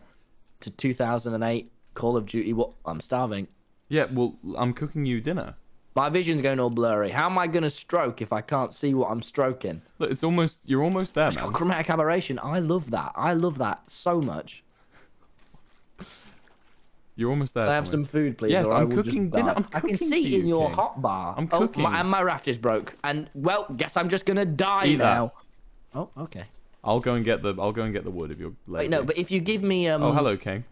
to 2008 Call of Duty. What? I'm starving. Yeah. Well, I'm cooking you dinner. My vision's going all blurry. How am I gonna stroke if I can't see what I'm stroking? Look, it's almost. You're almost there, man. Chromatic aberration. I love that. I love that so much. You're almost there. Can I have some food, please? Yes, I'm cooking dinner. I'm I can cooking see for in your King. hot bar. I'm Oh, cooking. my, and my raft is broke. And well, guess I'm just gonna die Eat that. now. Oh, okay. I'll go and get the. I'll go and get the wood if you're lazy. Wait, no, but if you give me um. Oh, hello, King.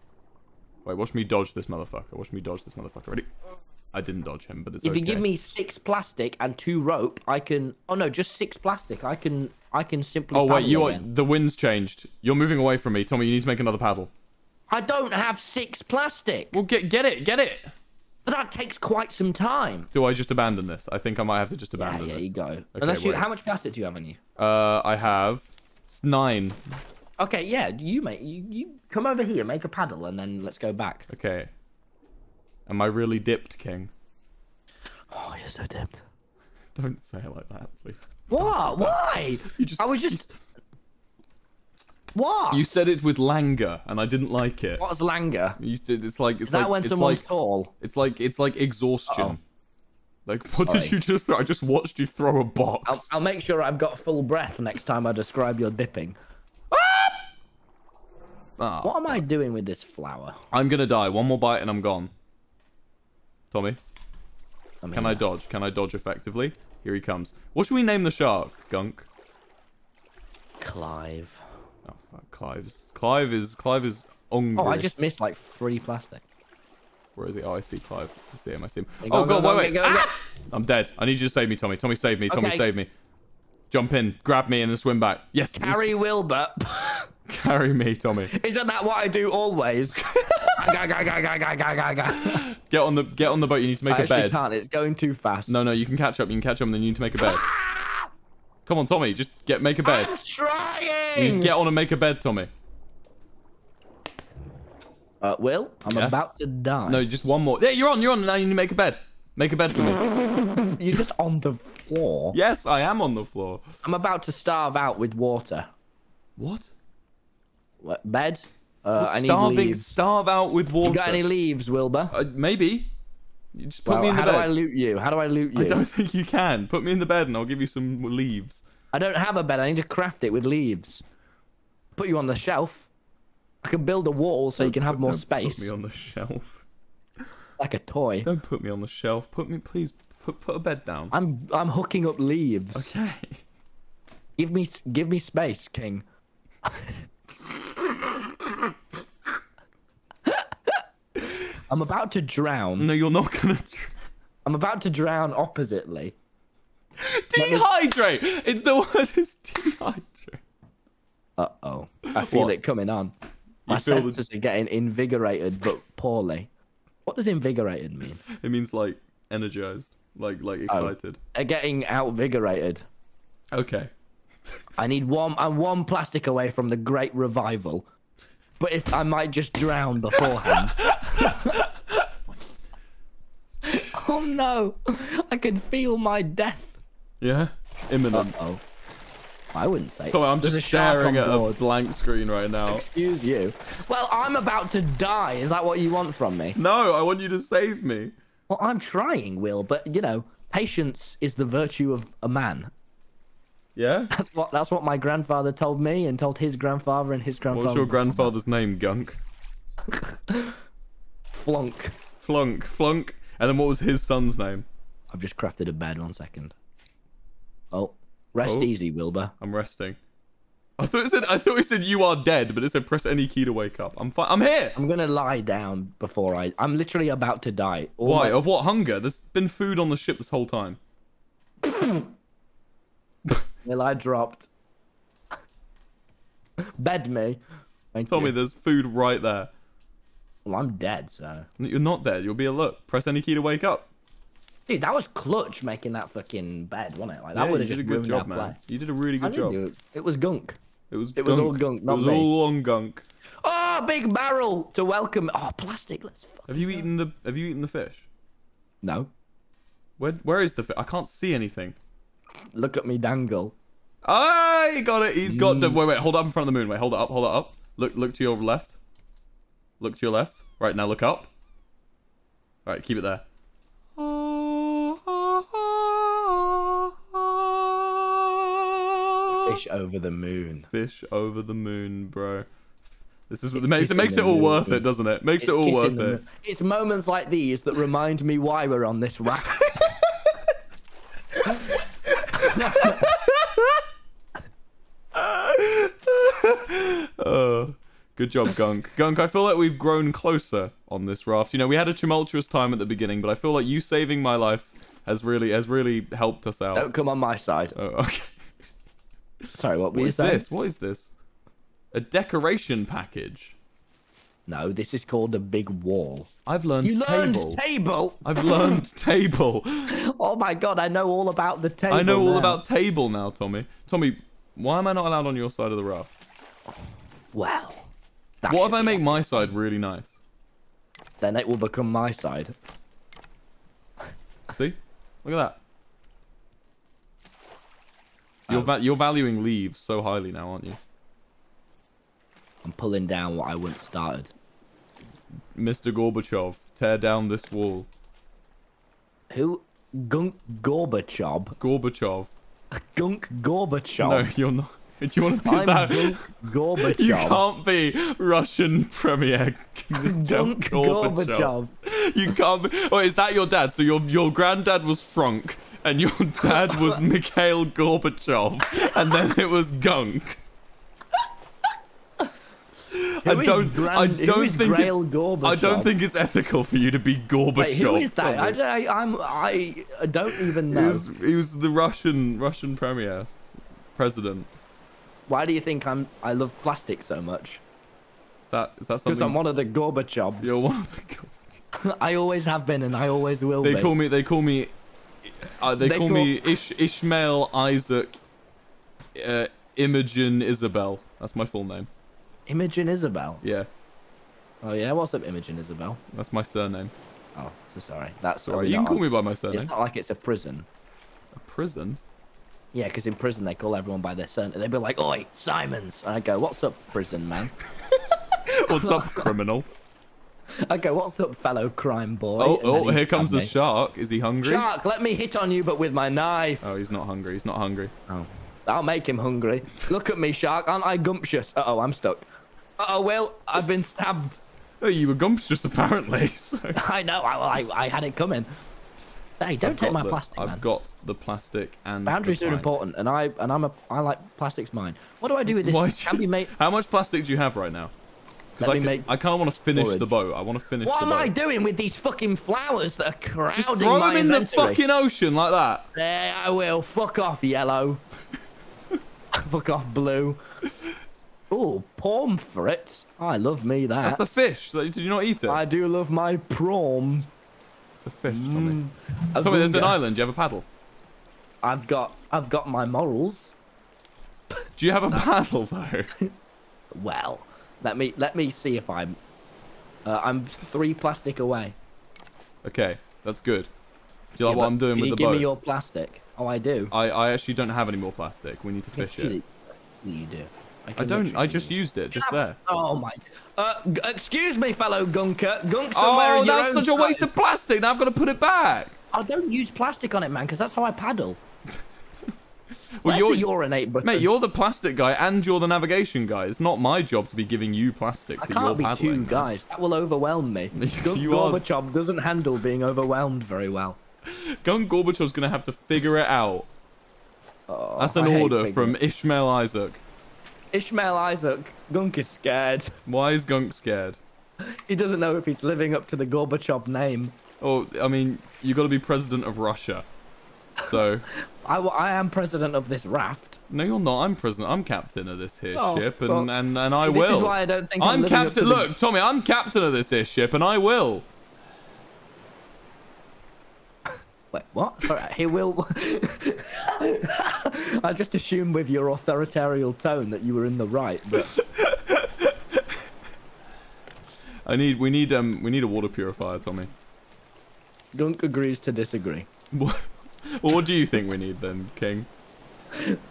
Wait, watch me dodge this motherfucker. Watch me dodge this motherfucker. Ready? I didn't dodge him, but it's If okay. you give me six plastic and two rope, I can. Oh no, just six plastic. I can. I can simply. Oh wait, you are. The wind's changed. You're moving away from me, Tommy. You need to make another paddle. I don't have six plastic. Well, get get it, get it. But that takes quite some time. Do I just abandon this? I think I might have to just Yeah, abandon yeah, this. you go. Unless you, wait. how much plastic do you have on you? Uh, I have it's nine. Okay, yeah, you make you, you come over here, make a paddle, and then let's go back. Okay. Am I really dipped, King? Oh, you're so dipped. Don't say it like that, please. What? Why? You just. I was just. What? You said it with languor, and I didn't like it. What's Langer? You did. It's like. It's Is that like, when it's someone's like, tall? It's like it's like exhaustion. Uh-oh. Like what Sorry. did you just throw? I just watched you throw a I'll, box. I'll make sure I've got full breath next time I describe your dipping. Ah, What am I doing with this flower? I'm gonna die. One more bite and I'm gone. Tommy, I mean, can I dodge? Can I dodge effectively? Here he comes. What should we name the shark? Gunk. Clive. Fuck, Clive's. Clive is Clive is hungry. Oh, I just missed like three plastic. Where is he? Oh, I see Clive. I see him. I see him. Go, oh go, god, go, wait, wait. Ah! I'm dead. I need you to save me, Tommy. Tommy, save me. Tommy, Okay. save me. Jump in, grab me, and then swim back. Yes. Carry Wilbur. carry me, Tommy. Isn't that what I do always? Get on the get on the boat. You need to make I a bed. can't. It's going too fast. No, no, you can catch up. You can catch up, and then you need to make a bed. Come on, Tommy. Just get make a bed. I'm trying. You just get on and make a bed, Tommy. Uh, Will, I'm Yeah? about to die. No, just one more. Yeah, you're on. You're on. Now you need to make a bed. Make a bed for me. You're just on the floor. yes, I am on the floor. I'm about to starve out with water. What? What, bed? Uh, I need Starving. leaves. Starve out with water. You got any leaves, Wilbur? Uh, maybe. You just put Well, me in the how bed. do I loot you? How do I loot you? I don't think you can. Put me in the bed and I'll give you some leaves. I don't have a bed. I need to craft it with leaves. Put you on the shelf. I can build a wall so you can have more Don't space, Put me on the shelf. like a toy. Don't put me on the shelf. Put me, please. Put put a bed down. I'm I'm hooking up leaves. Okay. Give me give me space, King. I'm about to drown. No, you're not gonna. Tr- I'm about to drown oppositely. dehydrate. It's the word is dehydrate. Uh oh. I feel What? it coming on. My feel the- senses are getting invigorated, but poorly. What does invigorated mean? It means like energized, like like excited. They're getting outvigorated. Okay. I need one. I'm one plastic away from the great revival. But if I might just drown beforehand. oh no! I can feel my death. Yeah. Imminent. Oh. I wouldn't say. Come on, I'm just staring on at a blank screen right now. Excuse you. Well, I'm about to die. Is that what you want from me? No, I want you to save me. Well, I'm trying, Will, but you know, patience is the virtue of a man. Yeah. That's what that's what my grandfather told me and told his grandfather and his grandfather. What's your grandfather's name, Gunk? Flunk. Flunk. Flunk. And then what was his son's name? I've just crafted a bed. One second. Oh, rest Oh. easy, Wilbur. I'm resting. I thought it said I thought it said you are dead, but it said press any key to wake up. I'm fine. I'm here. I'm gonna lie down before I. I'm literally about to die. All Why? my- Of what hunger? There's been food on the ship this whole time. Well, I dropped. Bed me. Thank Tell you. me there's food right there. Well, I'm dead, so. You're not dead. You'll be alert. Press any key to wake up. Dude, that was clutch making that fucking bed, wasn't it? Like that yeah, would have just a good job, man. play. You did a really good job. it. It was gunk. It was. It was all gunk, not it was me. all on gunk. Oh, big barrel to welcome. Oh, plastic. Let's. Have you eaten the? Have you eaten the fish? No. Where? Where is the fish? I can't see anything. Look at me dangle. Ah, he got it. He's got Mm. the. Wait, wait. Hold it up in front of the moon. Wait, hold it up. Hold it up. Look, look to your left. Look to your left. Right now, look up. All right, keep it there. Fish over the moon. Fish over the moon, bro. This is what It's makes it makes it all worth it, doesn't it? Makes it all worth it. It's moments like these that remind me why we're on this raft. Uh, good job, Gunk. Gunk, I feel like we've grown closer on this raft. You know, we had a tumultuous time at the beginning, but I feel like you saving my life has really has really helped us out. Don't come on my side. Oh, okay. Sorry, what were What you is saying? this? What is this? A decoration package. No, this is called a big wall. I've learned table. You learned table. table. I've learned table. Oh my god, I know all about the table. I know all about table now, Tommy. Tommy, why am I not allowed on your side of the raft? Well, that What if I make my side really nice? Then it will become my side. See? Look at that. You're, Oh. va- you're valuing leaves so highly now, aren't you? I'm pulling down what I once started. Mr. Gorbachev, tear down this wall. Who? Gunk Gorbachev. Gorbachev. Gunk Gorbachev. No, you're not. Do you want to I'm that? Gorbachev. You can't be Russian Premier Gunk Gorbachev. You can't be. Oh, is that your dad? So your your granddad was Frank, and your dad was Mikhail Gorbachev, and then it was Gunk. I don't. Grand- I don't think Grail it's. Gorbachev? I don't think it's ethical for you to be Gorbachev. Wait, who is that? I, I, I'm, I don't even He know. was, he was the Russian Russian premier, president. Why do you think I'm? I love plastic so much? Is that is that something? Because? I'm one of the Gorbachevs. You're one of the. I always have been, and I always will They be. call me. They call me. Uh, they, They call, call- me Ish, Ishmael Isaac. Uh, Imogen Isabel. That's my full name. Imogen Isabel. Yeah, Oh yeah, what's up, Imogen Isabel? that's my surname. Oh, so sorry. That's Sorry, you can call me by my surname. It's not like it's a prison. A prison. Yeah, because in prison they call everyone by their surname. They'd be like, "Oi, Simons," and I go, "What's up, prison man?" What's up, criminal? I go, "What's up, fellow crime boy?" Oh, oh, he'd here comes the me. shark. Is he hungry? Shark, let me hit on you, but with my knife. Oh, he's not hungry. He's not hungry. Oh. I'll make him hungry. Look at me, shark. Aren't I gumptious? Uh oh, I'm stuck. Uh oh, Will, I've been stabbed. Oh, you were gumptious apparently. So. I know. I, I, I had it coming. Hey, don't I've take my the, plastic, I've man. got the plastic and the Boundaries are important, and I and I'm a I like plastics mine. What do I do with this? Why Can you- made. How much plastic do you have right now? Because I, can- make I kind of want to finish the boat. I want to finish What the am boat. I doing with these fucking flowers that are crowding Just throw them in the fucking ocean like that. There, I will. Fuck off, yellow. Fuck off, blue. Oh, palm pomfret. I love me that. That's the fish. Did you not eat it? I do love my prom. A fish, Tommy. A Tommy, there's an island. Do you have a paddle? I've got, I've got my morals. Do you have a paddle though? Well, let me, let me see if I'm. Uh, I'm three plastic away. okay, that's good. Do you like Yeah, what I'm doing can with you the give me your plastic? Oh, I do. I, I actually don't have any more plastic. We need to fish it. You, you do. I can don't. I just used it just there. Oh my. Uh, excuse me, fellow gunker. Gunk somewhere Oh, in your that's own such a waste of plastic. Now I've got to put it back. I don't use plastic on it, man, because that's how I paddle. Well, Where's you're, the urinate button? mate, you're the plastic guy and you're the navigation guy. It's not my job to be giving you plastic I for can't be paddling. two man. guys. That will overwhelm me. Gunk You are- Gorbachev doesn't handle being overwhelmed very well. Gun Gorbachev's gonna have to figure it out. Oh, That's an I order from Ishmael Isaac. Ishmael Isaac. Gunk is scared. Why is Gunk scared? He doesn't know if he's living up to the Gorbachev name. Oh, I mean, you got to be president of Russia. So, I, I am president of this raft. no, you're not. I'm president. I'm captain of this here Oh, ship, and, and, and I See, will. This is why I don't think I'm, I'm captain. to the- Look, Tommy, I'm captain of this here ship, and I will. Wait, what? Sorry, he will. I just assumed with your authoritarian tone that you were in the right, but I need. We need. Um. We need a water purifier, Tommy. Gunk agrees to disagree. What? Well, what do you think we need then, King?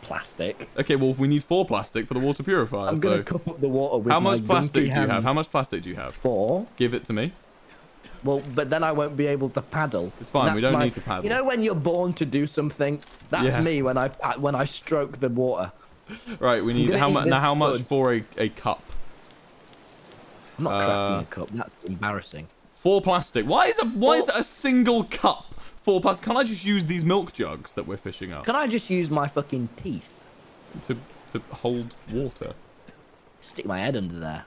Plastic. Okay, well, we need four plastic for the water purifier. I'm gonna so, cup up the water with how much plastic do you have? How much plastic do you have? Four. Give it to me. Well, but then I won't be able to paddle. It's fine, we don't my- need to paddle. You know when you're born to do something? That's Yeah. me when I when I stroke the water. Right, we need how much? Now, how much for a, a cup? I'm not Uh, crafting a cup. That's embarrassing. Four plastic. Why is a why is Four- it a single cup? Four plastic. Can't I just use these milk jugs that we're fishing up Can I just use my fucking teeth? to to hold water? stick my head under there.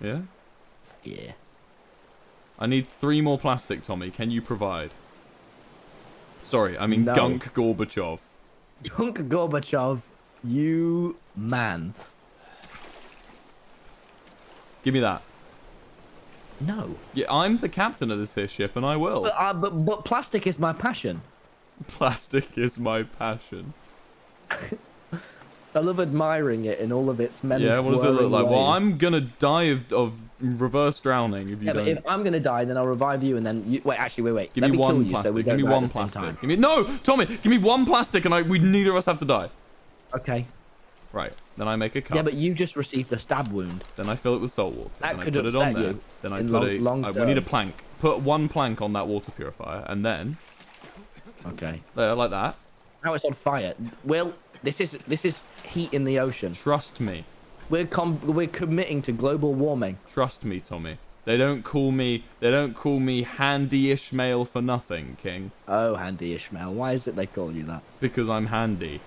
Yeah? Yeah. I need three more plastic, Tommy. Can you provide? Sorry, I mean No. Gunk Gorbachev. Gunk Gorbachev, you man. Give me that. No. Yeah, I'm the captain of this here ship, and I will. But, uh, but but plastic is my passion. Plastic is my passion. I love admiring it in all of its many. Yeah, what does it look like? Well. I'm gonna die of, of reverse drowning if you Yeah, don't. but if I'm gonna die, then I'll revive you, and then you... wait. Actually, wait, wait. Give me me one plastic. so we give me don't die at one plastic. Give me no, Tommy. Give me one plastic, and I we neither of us have to die. Okay. Right. Then I make a cup. Yeah, but you just received a stab wound. Then I fill it with salt water. That then could I put it on upset there. you Then I put long- a. long I- we need a plank. Put one plank on that water purifier, and then Okay. there, like that. Now it's on fire. Will, this is this is heat in the ocean. Trust me. We're com- we're committing to global warming. Trust me, Tommy. They don't call me. They don't call me Handy Ishmael for nothing, King. Oh, Handy Ishmael. Why is it they call you that? Because I'm handy.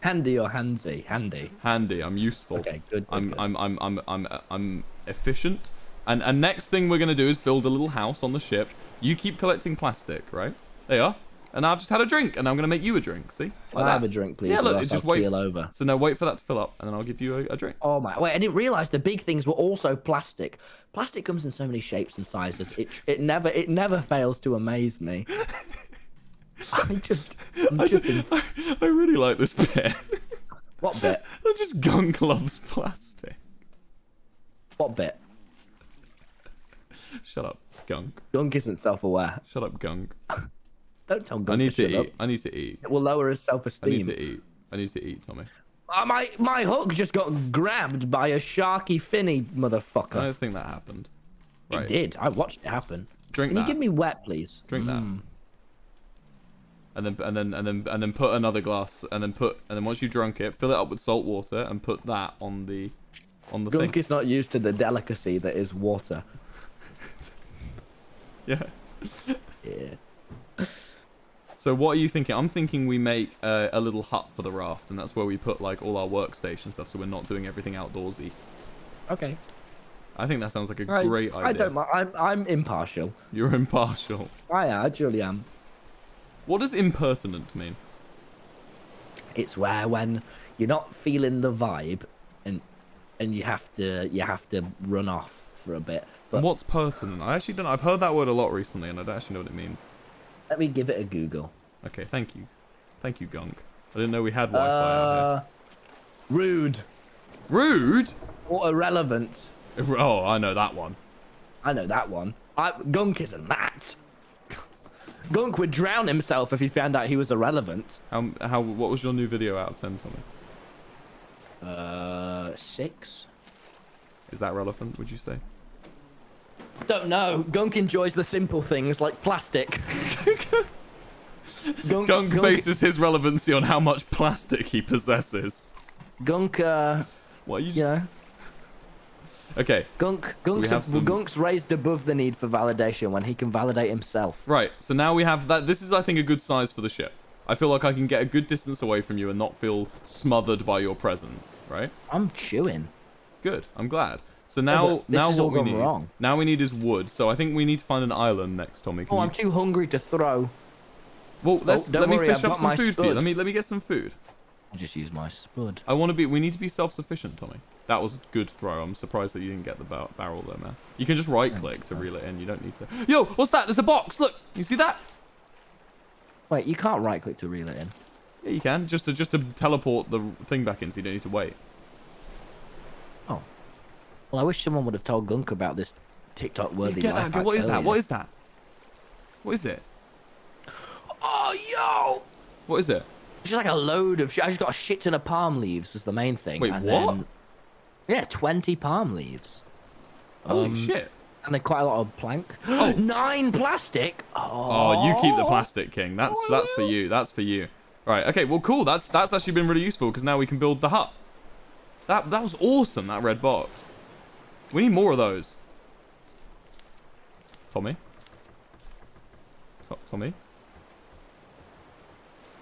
Handy or Handsy? Handy. Handy. I'm useful. Okay, good. good, I'm, good. I'm, I'm, I'm, I'm, I'm efficient. And and next thing we're gonna do is build a little house on the ship. You keep collecting plastic, right? There you are. And I've just had a drink, and I'm gonna make you a drink. See? Can I have a drink, please? Yeah, look, just I'll wait. over. So now wait for that to fill up, and then I'll give you a, a drink. Oh my! Wait, I didn't realize the big things were also plastic. Plastic comes in so many shapes and sizes. It it never it never fails to amaze me. I just, I'm I, just just, I, I really like this bit. what bit? I just gunk loves plastic. What bit? Shut up, gunk. Gunk isn't self-aware. Shut up, gunk. Don't tell Gunk I need to shut eat. up. I need to eat. It will lower his self esteem. I need to eat. I need to eat, Tommy. Uh, my my hook just got grabbed by a sharky finny motherfucker. I don't think that happened. It did. I watched it happen. Drink that. Can that. you give me wet, please? Drink that. Mm. And then and then and then and then put another glass and then put and then once you've drunk it, fill it up with salt water and put that on the on the Gunk thing. is not used to the delicacy that is water. Yeah. Yeah. So what are you thinking? I'm thinking we make uh, a little hut for the raft, and that's where we put like all our workstation stuff, so we're not doing everything outdoorsy. Okay. I think that sounds like a I, great idea. I don't mind. I'm, I'm impartial. You're impartial. I actually am. What does impertinent mean? It's where when you're not feeling the vibe, and and you have to you have to run off for a bit. But And what's pertinent? I actually don't. I've heard that word a lot recently, and I don't actually know what it means. let me give it a Google. Okay, thank you, thank you, Gunk. I didn't know we had Wi-Fi out Uh, rude here. Rude. or irrelevant. Oh, I know that one. I know that one. I, Gunk isn't that. Gunk would drown himself if he found out he was irrelevant. How how what was your new video out of ten, Tommy? Uh, six. Is that relevant? Would you say? Don't know. Gunk enjoys the simple things like plastic. Gunk, Gunk bases his relevancy on how much plastic he possesses. Gunk, uh, What are you? Just... know, Okay, Gunk, Gunk's, have some- Gunk's raised above the need for validation when he can validate himself. right. So now we have that. This is, I think, a good size for the ship. I feel like I can get a good distance away from you and not feel smothered by your presence. Right. I'm chewing. Good. I'm glad. So now, this now what we need? wrong. Now we need is wood. So I think we need to find an island next, Tommy. Can Oh, you... I'm too hungry to throw. Well, let's oh, don't let me worry, fish I've up some my food for you. Let me let me get some food. I'll just use my spud. I want to be. We need to be self-sufficient, Tommy. That was a good throw. I'm surprised that you didn't get the bar- barrel there, man. You can just right-click to reel it in. You don't need to. Yo, what's that? There's a box. Look, you see that? Wait, you can't right click to reel it in. Yeah, you can. Just to just to teleport the thing back in, so you don't need to wait. Oh. Well, I wish someone would have told Gunk about this TikTok worthy Get life that. What hack is that? What is that? What is it? Oh, yo! What is it? It's just like a load of shit. I just got a shit ton of palm leaves was the main thing. Wait, and what? Then, yeah, 20 palm leaves. Holy Um, shit! And then quite a lot of plank. Oh. Nine plastic! Oh, Oh, you keep the plastic, King. That's that's for you. That's for you. Right. Okay. Well, cool. That's that's actually been really useful because now we can build the hut. That that was awesome. That red box. We need more of those. Tommy. Tommy.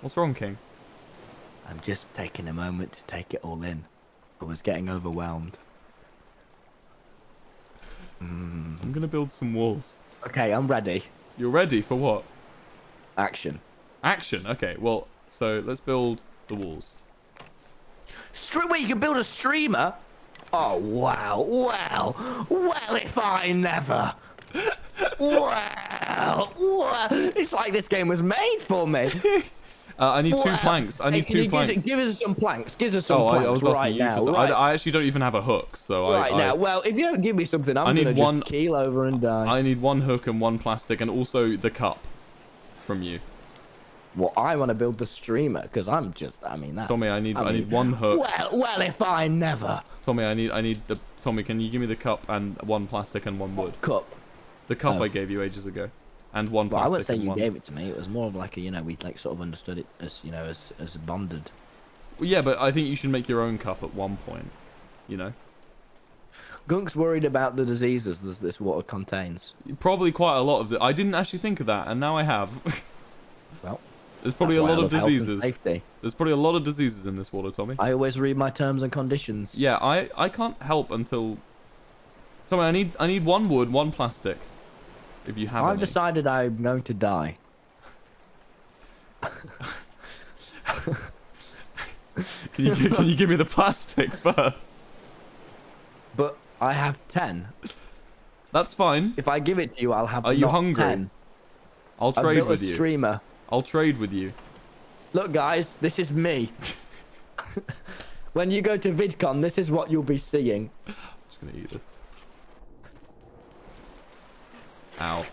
What's wrong, King? I'm just taking a moment to take it all in. I was getting overwhelmed. Mm. I'm gonna build some walls. Okay, I'm ready. You're ready for what? Action. Action. Okay. Well, so let's build the walls. Stream where you can build a streamer? Oh wow, wow, well if I never. wow, wow, it's like this game was made for me. Uh, I need two planks. I Hey, need you two give us- planks. Give us some planks. Give us some Oh, planks I was asking right now. right, I, I actually don't even have a hook, so right I, now. Well, if you don't give me something, I'm I need gonna one- just keel over and die. I need one hook and one plastic, and also the cup from you. Well, I want to build the streamer because I'm just. I mean, that's. Tommy, I need I, mean, need one hook. Well, well, if I never Tommy, I need I need the Tommy. Can you give me the cup and one plastic and one wood? cup. The cup Oh. I gave you ages ago, and one Well, I wouldn't say you one. gave it to me. It was more of like a, you know, we like sort of understood it as, you know, as as bonded. Well, yeah, but I think you should make your own cup at one point. You know, Gunk's worried about the diseases that this water contains. probably quite a lot of the. I didn't actually think of that, and now I have. Well, There's probably a lot of diseases. There's probably a lot of diseases in this water, Tommy. I always read my terms and conditions. Yeah, I I can't help until. Tommy, I need I need one wood, one plastic. If you have I've any. decided I'm going to die. Can you can you give me the plastic first? But I have ten. That's fine. If I give it to you, I'll have. Are you hungry? 10. I'll trade with a you. streamer. I'll trade with you. Look, guys, this is me. when you go to VidCon, this is what you'll be seeing. I'm just gonna eat this. Ow.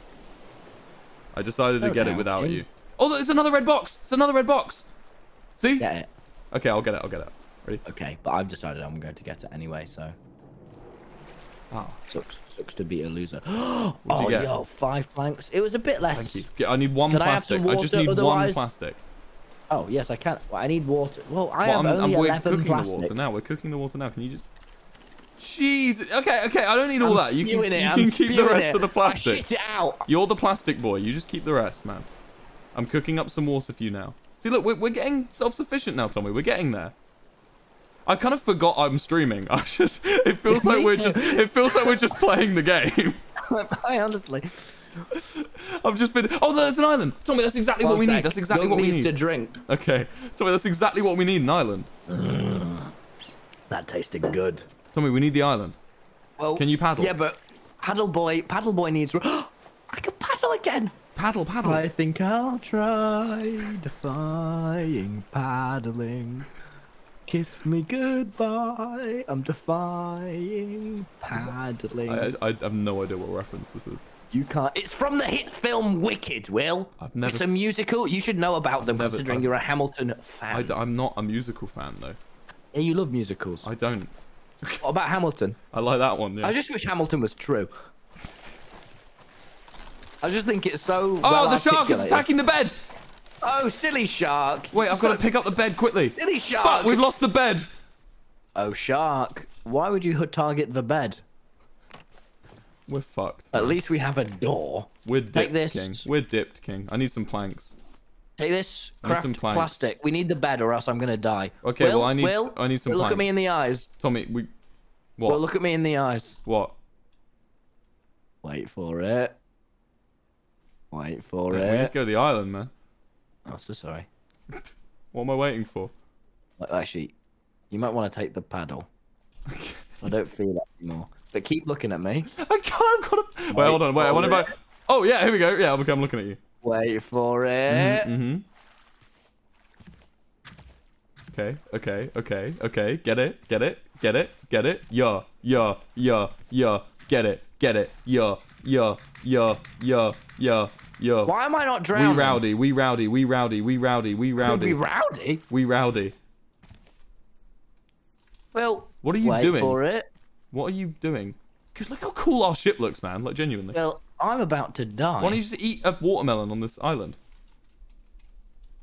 I decided to get it Okay. without you. Oh, there's another red box. It's another red box. See? Get it. Okay, I'll get it. I'll get it. Ready? Okay, but I've decided I'm going to get it anyway, so Oh, sucks sucks to be a loser. Oh yo, five planks. It was a bit less. thank you. I need one Can I plastic. some I, just water? need one plastic. Oh yes, I can. Well, I need water. Well, I Well, have I'm, only I'm, we're cooking plastic. the water now. We're cooking the water now. Can you just? Jeez. Okay, okay. I don't need all I'm that. You can, it, you can keep the rest it. of the I plastic. shit it out. You're the plastic boy. You just keep the rest, man. I'm cooking up some water for you now. See, look, we're, we're getting self-sufficient now, Tommy. We're getting there. I kind of forgot I'm streaming. I just, it feels like we're too. just, it feels like we're just playing the game. I honestly. I've just been. Oh, there's an island, Tommy. That's exactly what One we need. That's exactly what we need. to drink. Okay, Tommy, that's exactly what we need. An island. That tasted good. Tommy, we need the island. Well, Can you paddle? Yeah, but paddle boy, paddle boy needs. I can paddle again. Paddle, paddle. I think I'll try defying paddling. Kiss me goodbye. I'm defying paddling. I, I, I have no idea what reference this is. you can't. It's from the hit film Wicked, Will. I've never It's a musical. You should know about them, never- considering I've- you're a Hamilton fan. I, am not a musical fan though. Yeah, you love musicals. I don't. What about Hamilton? I like that one. Yeah. I just wish Hamilton was true. I just think it's so. Oh, well the shark is attacking the bed. Oh, silly shark! Wait, I've got to pick up the bed quickly. Silly shark! Fuck, we've lost the bed. Oh, shark! Why would you target the bed? We're fucked. At least we have a door. We're dipped. King. We're dipped, King. I need some planks. Take this craft some plastic. We need the bed, or else I'm gonna die. Okay, Will, well, I need Will, I need some Look at me in the eyes. Tommy, we. What? Will, look at me in the eyes. what? Wait for it. Wait for it. we need to go to the island, man. Oh, so sorry. What am I waiting for? Actually, you might want to take the paddle. I don't feel that anymore. But keep looking at me. I can't. I've got to... Wait, hold on. Wait, want to. Oh yeah, here we go. Yeah, okay, I'm looking at you. Wait for it. Mm-hmm. Okay, okay, okay, okay. Get it, get it, get it, get it. Yeah, yeah, yeah, yeah. Get it, get it. Yeah, yeah, yeah, yeah, yeah, yeah. Why am I not drowning? We rowdy, we rowdy, we rowdy, we rowdy, we rowdy, be rowdy. we rowdy. Well, What are you wait doing? for it. What are you doing? Cause look how cool our ship looks, man. Like genuinely. Well, I'm about to die. Why don't you just eat a watermelon on this island?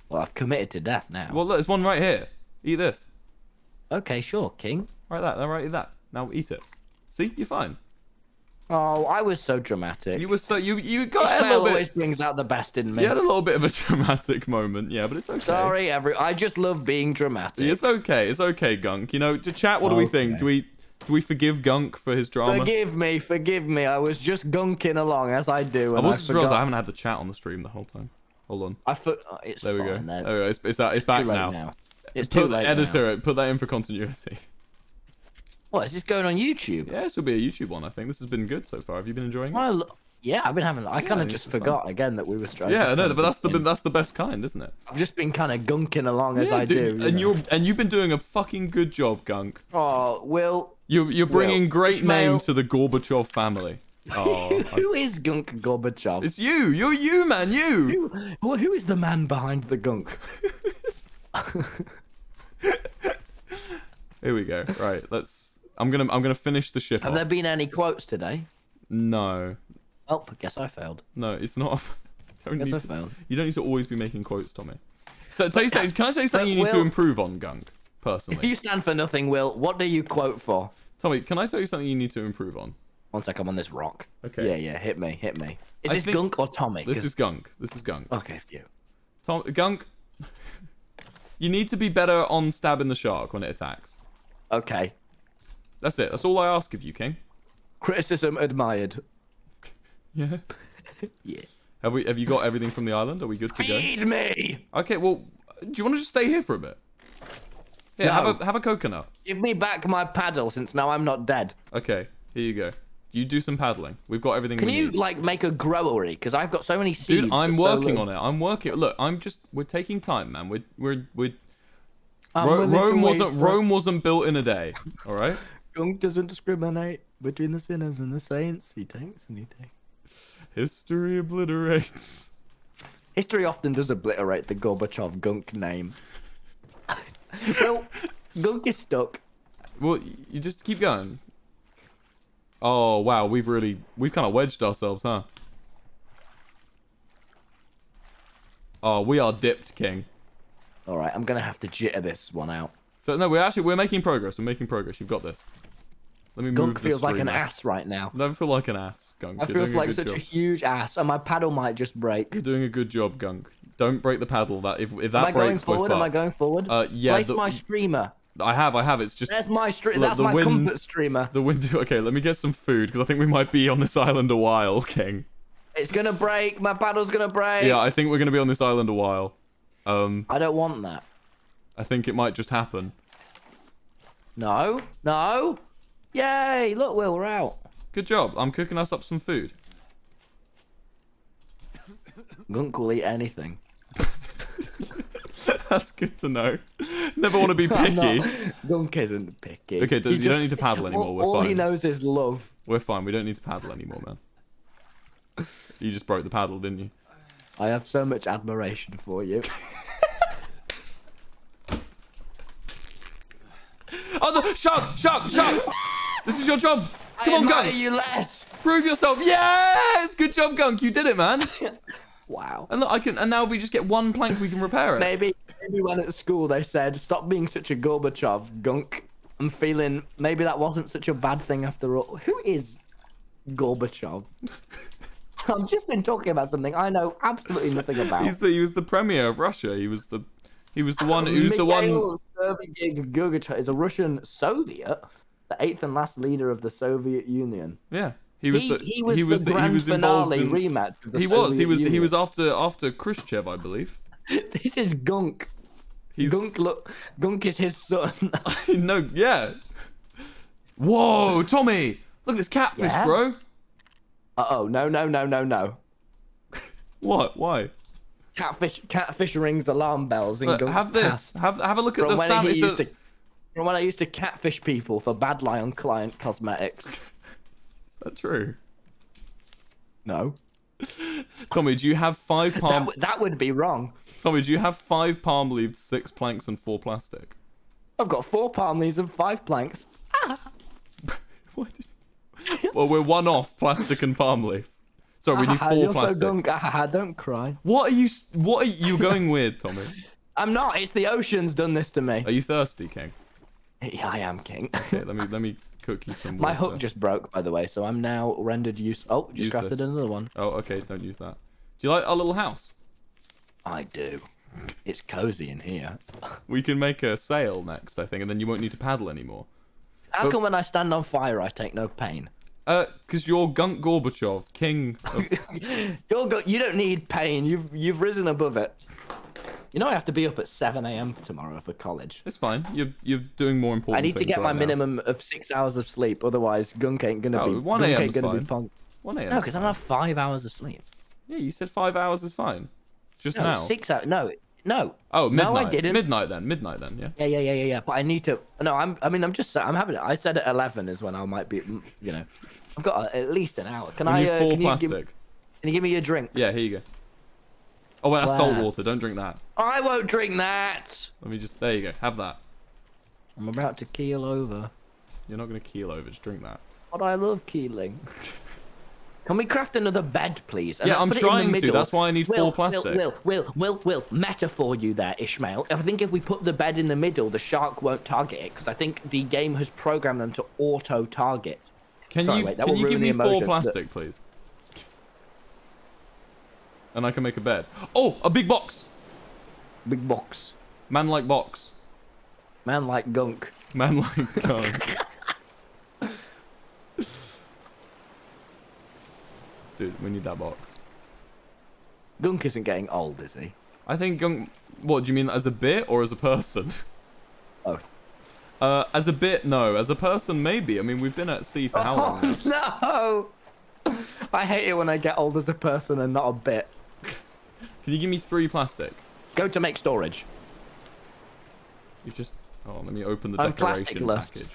Well, I've committed to death now. Well, look, there's one right here. Eat this. Okay, sure, King. Right that. Right that. Now eat it. See, you're fine. Oh, I was so dramatic. You were so you you got a little always bit. brings out the best in me. You had a little bit of a dramatic moment, yeah, but it's okay. Sorry, every. I just love being dramatic. It's okay. It's okay, Gunk. You know, to chat. What do we think? Do we do we forgive Gunk for his drama? Forgive me, forgive me. I was just gunking along as I do. I've also just realised I haven't had the chat on the stream the whole time. Hold on. I for... oh, it's There we go. There we go. It's, it's, it's back Too late now. now. It's too Put late. now. editor it. Put that in for continuity. What is this going on YouTube? Yeah, this will be a YouTube one. I think this has been good so far. Have you been enjoying it? Well, yeah, I've been having. I kind of this just is fun. forgot again that we were straight. Yeah, I know, but that's the that's the best kind, isn't it? I've just been kind of gunking along as yeah, I dude, do. and you know. you're and you've been doing a fucking good job, Gunk. Oh, Will. You're you're bringing Well, great Ishmael- name to the Gorbachev family. Oh, I- who is Gunk Gorbachev? it's you. You're you, man. You. Who, well, who is the man behind the gunk? Here we go. Right, let's. I'm gonna I'm gonna finish the ship. Have off. there been any quotes today? No, Oh, I guess I failed. no, it's not. don't Guess I to- failed. you don't need to always be making quotes, Tommy. So tell you something. Can I tell you something you need to improve on, Gunk? Personally, If you stand for nothing, Will, what do you quote for? Tommy, can I tell you something you need to improve on? One sec, I'm on this rock. Okay. Yeah, yeah, hit me, hit me. Is I this Gunk or Tommy? This is Gunk. This is Gunk. Okay, you. Tom, Gunk, you need to be better on stabbing the shark when it attacks. Okay. That's it. That's all I ask of you, King. Criticism admired. Yeah. Yeah. Have we? Have you got everything from the island? Are we good to go? Feed me! Okay. Well, do you want to just stay here for a bit? Yeah. Have a have a coconut. Give me back my paddle since now I'm not dead. Okay. Here you go. You do some paddling. We've got everything Can we you need. like make a growery? Because I've got so many seeds. Dude, I'm for so working on it. I'm working. Look, I'm just. We're taking time, man. We're we're we're. Ro- Rome wasn't for- Rome wasn't built in a day. All right. Gunk doesn't discriminate between the sinners and the saints. He takes and he takes. History obliterates. History often does obliterate the Gorbachev Gunk name. well, Gunk is stuck. Well, you just keep going. Oh wow, we've really we've kind of wedged ourselves, huh? Oh, we are dipped, King. All right, I'm gonna have to jitter this one out. So no, we're actually we're making progress. We're making progress. You've got this. Let me Gunk feels like an ass right now. Never feel like an ass, Gunk. I You're feels doing a like such job. a huge ass, and my paddle might just break. You're doing a good job, Gunk. Don't break the paddle. That if if that Am I going breaks, we're forward? Am I going forward? Uh, yeah, Place the- my streamer. I have, I have. It's just that's my streamer. That's the my wind- comfort streamer. the wind. Okay, let me get some food because I think we might be on this island a while, King. It's gonna break. My paddle's gonna break. Yeah, I think we're gonna be on this island a while. Um, I don't want that. I think it might just happen. No. No. Yay! Look, Will, we're out. Good job. I'm cooking us up some food. Gunk will eat anything. That's good to know. Never want to be picky. Gunk isn't picky. Okay, does- you don't need to paddle anymore, we're all he knows is love. We're fine. We don't need to paddle anymore, man. You just broke the paddle, didn't you? I have so much admiration for you. Oh, the shark, shark, shark! This is your job. Come I on, Gunk. you less. Prove yourself. Yes, good job, Gunk. You did it, man. Wow. And look, I can. And now if we just get one plank, we can repair it. Maybe, maybe when at school they said, "Stop being such a Gorbachev, Gunk." I'm feeling maybe that wasn't such a bad thing after all. Who is Gorbachev? I've just been talking about something I know absolutely nothing about. He's the he was the premier of Russia. He was the he was the one. Was the one. Sergeyevich Gorbachev is a Russian Soviet, the eighth and last leader of the Soviet Union. Yeah, he was He, the he was he was the grand he was finale in, rematch. Of the He was. He Soviet was. He was after after Khrushchev, I believe. This is Gunk. He's Gunk look. Gunk is his son. no. Yeah. Whoa, Tommy! Look at this catfish, Yeah? bro. uh oh! No! No! No! No! No! What? Why? Catfish. Catfish rings alarm bells in Look, Gunk's have this. Have have a look at the when From when I used to catfish people for Badlion Client Cosmetics. Is that true? No. Tommy, do you have five palm? w- that would be wrong. Tommy, do you have five palm leaves, six planks, and four plastic? I've got four palm leaves and five planks. What? Did... well, we're one off plastic and palm leaf. Sorry, we need Ah, 4 You're plastic. so gunk. Ah, don't cry. What are you? What are you going with, Tommy? I'm not. It's the ocean's done this to me. Are you thirsty, King? Yeah, I am king. Okay, let me let me cook you some. My water. hook just broke, by the way, so I'm now rendered use. Oh, just crafted another one. Oh, okay. Don't use that. Do you like our little house? I do. It's cozy in here. We can make a sail next, I think, and then you won't need to paddle anymore. How But- come when I stand on fire, I take no pain? Uh, because you're Gunk Gorbachev, king. Of... You're go- you don't need pain. You've you've risen above it. You know I have to be up at 7 a.m. tomorrow for college. it's fine. You're you're doing more important. I need to get my now. minimum of six hours of sleep, otherwise Gunk ain't gonna Oh, be 1 Gunk AM ain't gonna be fine. punk. One a.m. No, because I'm have five hours of sleep. Yeah, you said five hours is fine. Just No, now. six hours. No, no. Oh, midnight. No, I didn't. Midnight then. Midnight then. Yeah. Yeah, yeah, yeah, yeah, yeah. But I need to. No, I'm. I mean, I'm just. I'm having. I said at 11 is when I might be. You know, I've got at least an hour. Can I? Uh, four can, you give, can you give me a drink? Yeah, here you go. Oh wait, that's salt water. Don't drink that. I won't drink that. Let me just. There you go. Have that. I'm about to keel over. You're not gonna keel over. Just drink that. But I love keeling. Can we craft another bed, please? Yeah, I'm put it in the trying to. middle. That's why I need Will, four plastic. Will, Will, Will, Will, Will, metaphor you there, Ishmael. I think if we put the bed in the middle, the shark won't target it because I think the game has programmed them to auto target. Can Sorry, you wait, that can will you give me the four emotion, but- plastic, please? And I can make a bed. Oh, a big box. Big box. Man like box. Man like gunk. Man like gunk. Dude, we need that box. Gunk isn't getting old, is he? I think Gunk. What do you mean as a bit or as a person? Oh. Uh, as a bit, no. As a person, maybe. I mean, we've been at sea for how long? now? Oh no! I hate it when I get old as a person and not a bit. Can you give me three plastic? Go to make storage. You just. Oh, let me open the decoration package.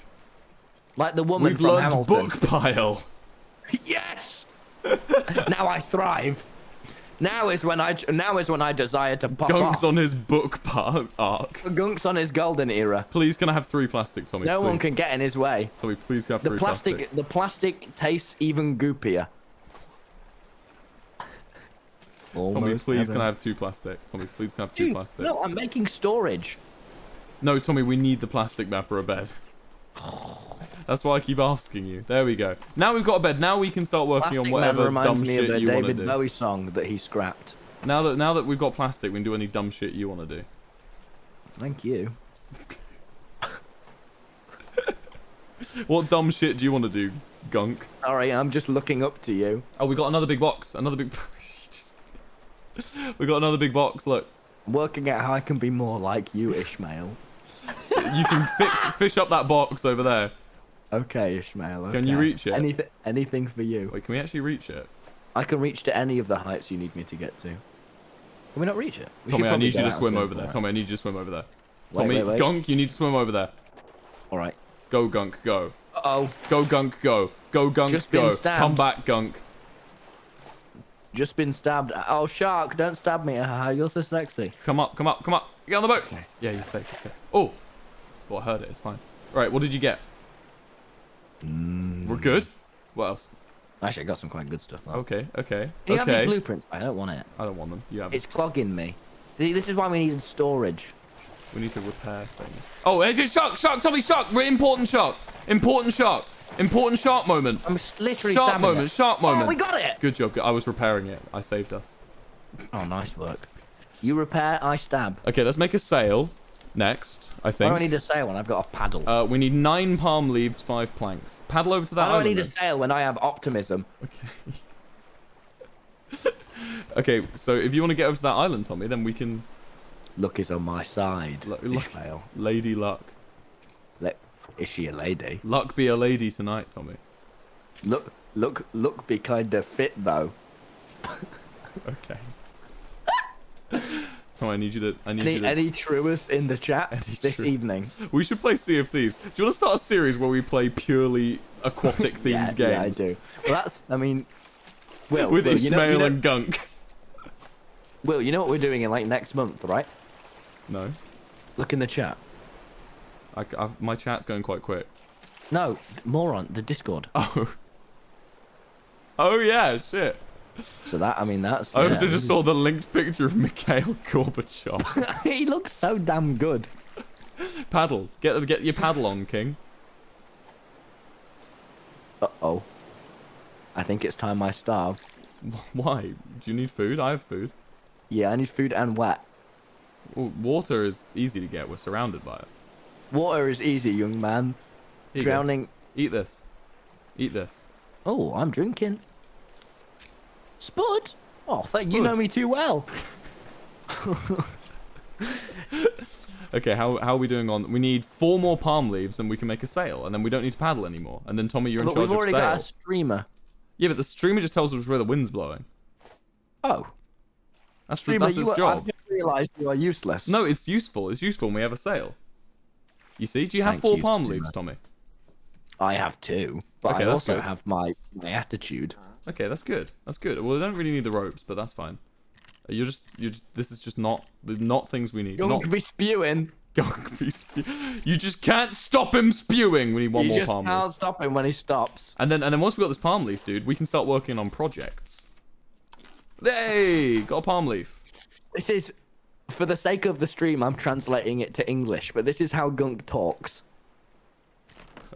Like the woman We've from learned Hamilton. book pile. Yes! now I thrive. Now is when I now is when I desire to pop Gunk's off. on his book arc. Gunk's on his golden era. Please, can I have three plastic, Tommy? No please? one can get in his way. Tommy, please have The three plastic, plastic. the plastic tastes even goopier. Tommy, please heaven. can I have two plastic? Tommy, please can I have two Dude, plastic? No, I'm making storage. No, Tommy, we need the plastic now for a bed. That's why I keep asking you. There we go. Now we've got a bed. Now we can start working Plastic on Man whatever reminds dumb me of shit the you want to David do. Bowie song that he scrapped. Now that now that we've got plastic, we can do any dumb shit you want to do. Thank you. What dumb shit do you want to do, Gunk? Sorry, I'm just looking up to you. Oh, we got another big box. Another big. Just- we got another big box. Look, Working out how I can be more like you, Ishmael. you can fix, fish up that box over there. Okay, Ishmael. Can you reach it? Anything, anything for you. Wait, can we actually reach it? I can reach to any of the heights you need me to get to. Can we not reach it? We Tommy, I need you to swim over there. Tommy, I need you to swim over there. Wait, Tommy, wait, wait. Gunk, you need to swim over there. All right. Go, Gunk, go. Oh, Go, Gunk, go. Go, Gunk, Just go. Come back, Gunk. Just been stabbed. Oh, shark! Don't stab me. You're so sexy. Come up, come up, come up. Get on the boat. Yeah, you're safe, you're safe. Oh! Well, I heard it. It's fine. Right, what did you get? Mm. We're good. What else? Actually, I got some quite good stuff. Though. Okay, okay, Can you have these okay. blueprints? I don't want it. I don't want them. You have It's clogging me. This is why we needed storage. We need to repair things. Oh, it's a shark, shark, Tommy, shark. Important shark. Important shark. Important sharp moment. I'm literally Shark stabbing moment, it. shark moment. Oh, we got it! Good job. I was repairing it. I saved us. Oh, nice work. You repair, I stab. Okay, let's make a sail next, I Why do I think. need a sail when I've got a paddle? Uh, we need nine palm leaves, five planks. Paddle over to that Why do I island. need a sail when I have optimism? Okay, okay, so if you want to get over to that island, Tommy, then we can Luck is on my side. Look- look. Ishmael. Lady Luck. Is she a lady? Luck be a lady tonight, Tommy. Look, look, look, be kind of fit though. Okay. Tommy, I need you to. I need Any, you to. any truest in the chat Any this evening? We should play Sea of Thieves. Do you want to start a series where we play purely aquatic themed yeah, games? yeah, I do. Well, that's, I mean, Will, With Will, Ishmael you know, you know, and Gunk. Will, you know what we're doing in like next month, right? No, Look in the chat. I, I've, my chat's going quite quick. No, moron, the Discord. Oh. Oh yeah, shit. So that, I mean, that's. I yeah, also just saw the linked picture of Mikhail Gorbachev. he looks so damn good. paddle. Get get your paddle on, King. Uh oh. I think it's time I starve. Why? Do you need food? I have food. Yeah, I need food and wet. Well, water is easy to get. We're surrounded by it. Water is easy, young man. Here you. Drowning. Eat this. Eat this. Oh, I'm drinking. Spud. Oh, thank you Spud. know me too well. Okay, how, how are we doing on? We need four more palm leaves, and we can make a sail, and then we don't need to paddle anymore. And then Tommy, you're in charge but charge we've already of got a streamer. Yeah, but the streamer just tells us where the wind's blowing. Oh, That's the, streamer, that's his you job. I've just realised you are useless. No, it's useful. It's useful when we have a sail. You see? Do you have Thank four you, palm leaves, Tommy? I have two, but Okay, I also good. have my my attitude. Okay, that's good. That's good. Well, we don't really need the ropes, but that's fine. You're just, you're just. This is just not, not things we need. You're not. going to be spewing. Gunk be spew- you just can't stop him spewing. We need one you more just palm can't leaf. stop him when he stops. And then, and then once we got this palm leaf, dude, we can start working on projects. Hey, got a palm leaf. This is, for the sake of the stream, I'm translating it to English, but this is how Gunk talks.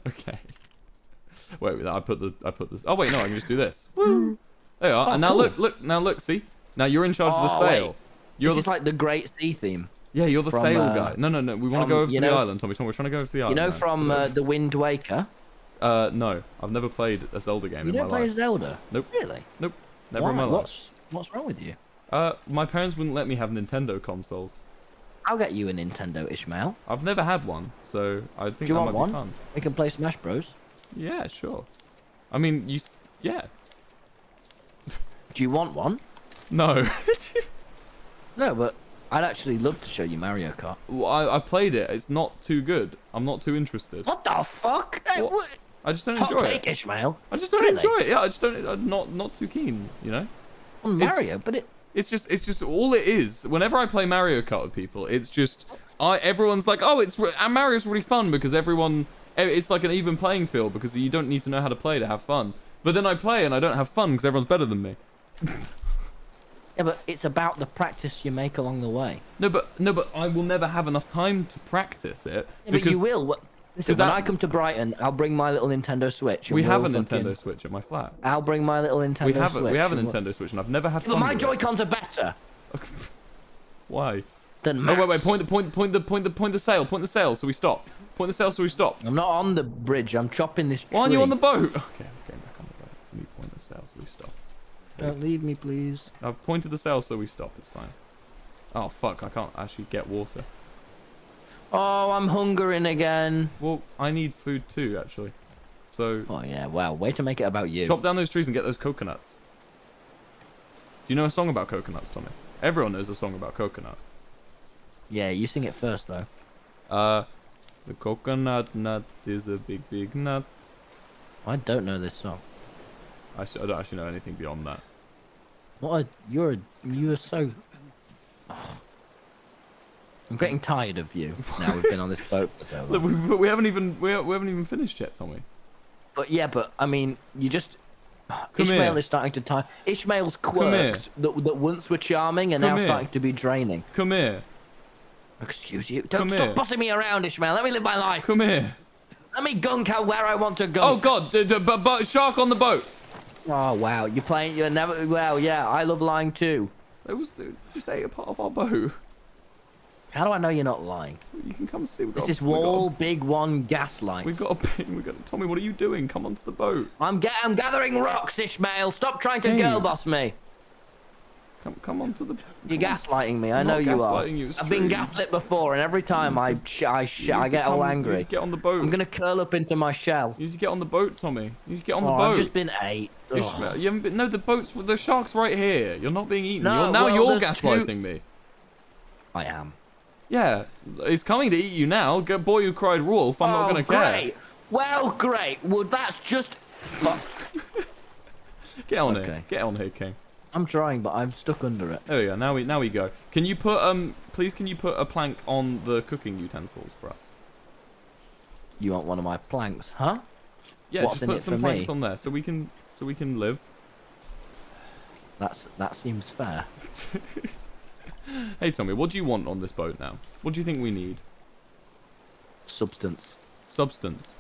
Okay. Wait, wait, I put the, I put this. Oh wait, no, I can just do this. Woo. There you are. Oh, and now cool. look, look, now look. See, now you're in charge of the Oh, wait. sail. You're this the is like the Great Sea theme. Yeah, you're the From, sail uh, guy. No, no, no. We want to go over to you the island, Tommy. Tommy, we're trying to go over to the island. You know now. from uh, The Wind Waker? Uh, no, I've never played a Zelda game You in don't my play life. Zelda? Nope. Really? Nope, never Why? in my life. What's, what's wrong with you? Uh, my parents wouldn't let me have Nintendo consoles. I'll get you a Nintendo, Ishmael. I've never had one, so I think Do you that want might one? be fun. We can play Smash Bros. Yeah, sure. I mean, you. Yeah. Do you want one? No. No, but I'd actually love to show you Mario Kart. Well, I, I played it. It's not too good. I'm not too interested. What the fuck? What? I just don't Hot enjoy take, it. Ishmael. I just don't Really? enjoy it. Yeah, I just don't. I'm not not too keen. You know. On It's- Mario, but it. It's just it's just all it is. Whenever I play Mario Kart with people, it's just I everyone's like, oh, it's and Mario's really fun because everyone it's like an even playing field because you don't need to know how to play to have fun. But then I play and I don't have fun because everyone's better than me. Yeah, but it's about the practice you make along the way. No, but no, but I will never have enough time to practice it Yeah, because but you will. Listen, when that- I come to Brighton, I'll bring my little Nintendo Switch. and we have a we'll Nintendo Switch at my flat. I'll bring my little Nintendo We have a, Switch. we have a we'll- Nintendo Switch and I've never had But my with it. Joy Cons are better Why? than Oh wait, wait, point the point point the point the point the sail, point the sail so we stop. Point the sail so we stop. I'm not on the bridge. I'm chopping this tree. Why aren't you on the boat? Okay, I'm getting back on the boat. Let me point the sail so we stop. Don't leave me, please. I've pointed the sail so we stop. It's fine. Oh fuck! I can't actually get water. Oh, I'm hungering again. Well, I need food too, actually. So Oh yeah, wow. Way to make it about you. chop down those trees and get those coconuts. Do you know a song about coconuts, Tommy? Everyone knows a song about coconuts. Yeah, you sing it first though. Uh, the coconut nut is a big, big nut. I don't know this song. I, I don't actually know anything beyond that. What? A, you're a, you are so. I'm getting tired of you. Now we've been on this boat for so Look, long. we, but we haven't even we, we haven't even finished yet, Tommy. But yeah, but I mean, you just. Come Ishmael here. is starting to time. Ishmael's quirks that, that once were charming are Come now here. starting to be draining. Come here, Excuse you. Don't Come stop here. bossing me around, Ishmael. Let me live my life. come here. Let me gunk out where I want to go. Oh God, d- but, but shark on the boat. Oh wow, you're playing. You're never. Well, yeah, I love lying too. It was it just ate a part of our boat. How do I know you're not lying? You can come see. We This is we a- wall big one gaslight. We've got a pin. We've got Tommy. What are you doing? Come onto the boat. I'm ga- I'm gathering rocks, Ishmael. Stop trying to Hey. girl boss me. Come come onto the. Boat. You're gaslighting me. I know you are. you, it's I've been gaslit before, and every time I sh- I sh- I get all come- angry. get on the boat. I'm gonna curl up into my shell. You need to get on the boat, Tommy. You need to get on the Oh, boat. I've just been ate. Ishmael, you haven't been. No, the boat's. The shark's right here. You're not being eaten. No, you're, now well, you're there's two- gaslighting me. I am. Yeah, it's coming to eat you now. Good boy who cried wolf. I'm not oh, gonna care. great. Well, great. Well, that's just. Get on here. Get on here, King. I'm trying, but I'm stuck under it. There we go. Now we now we go. Can you put um please can you put a plank on the cooking utensils for us? You want one of my planks, huh? Yeah, What's just put some planks me? on there so we can so we can live. That's that seems fair. Hey Tommy, what do you want on this boat now? What do you think we need? substance. Substance.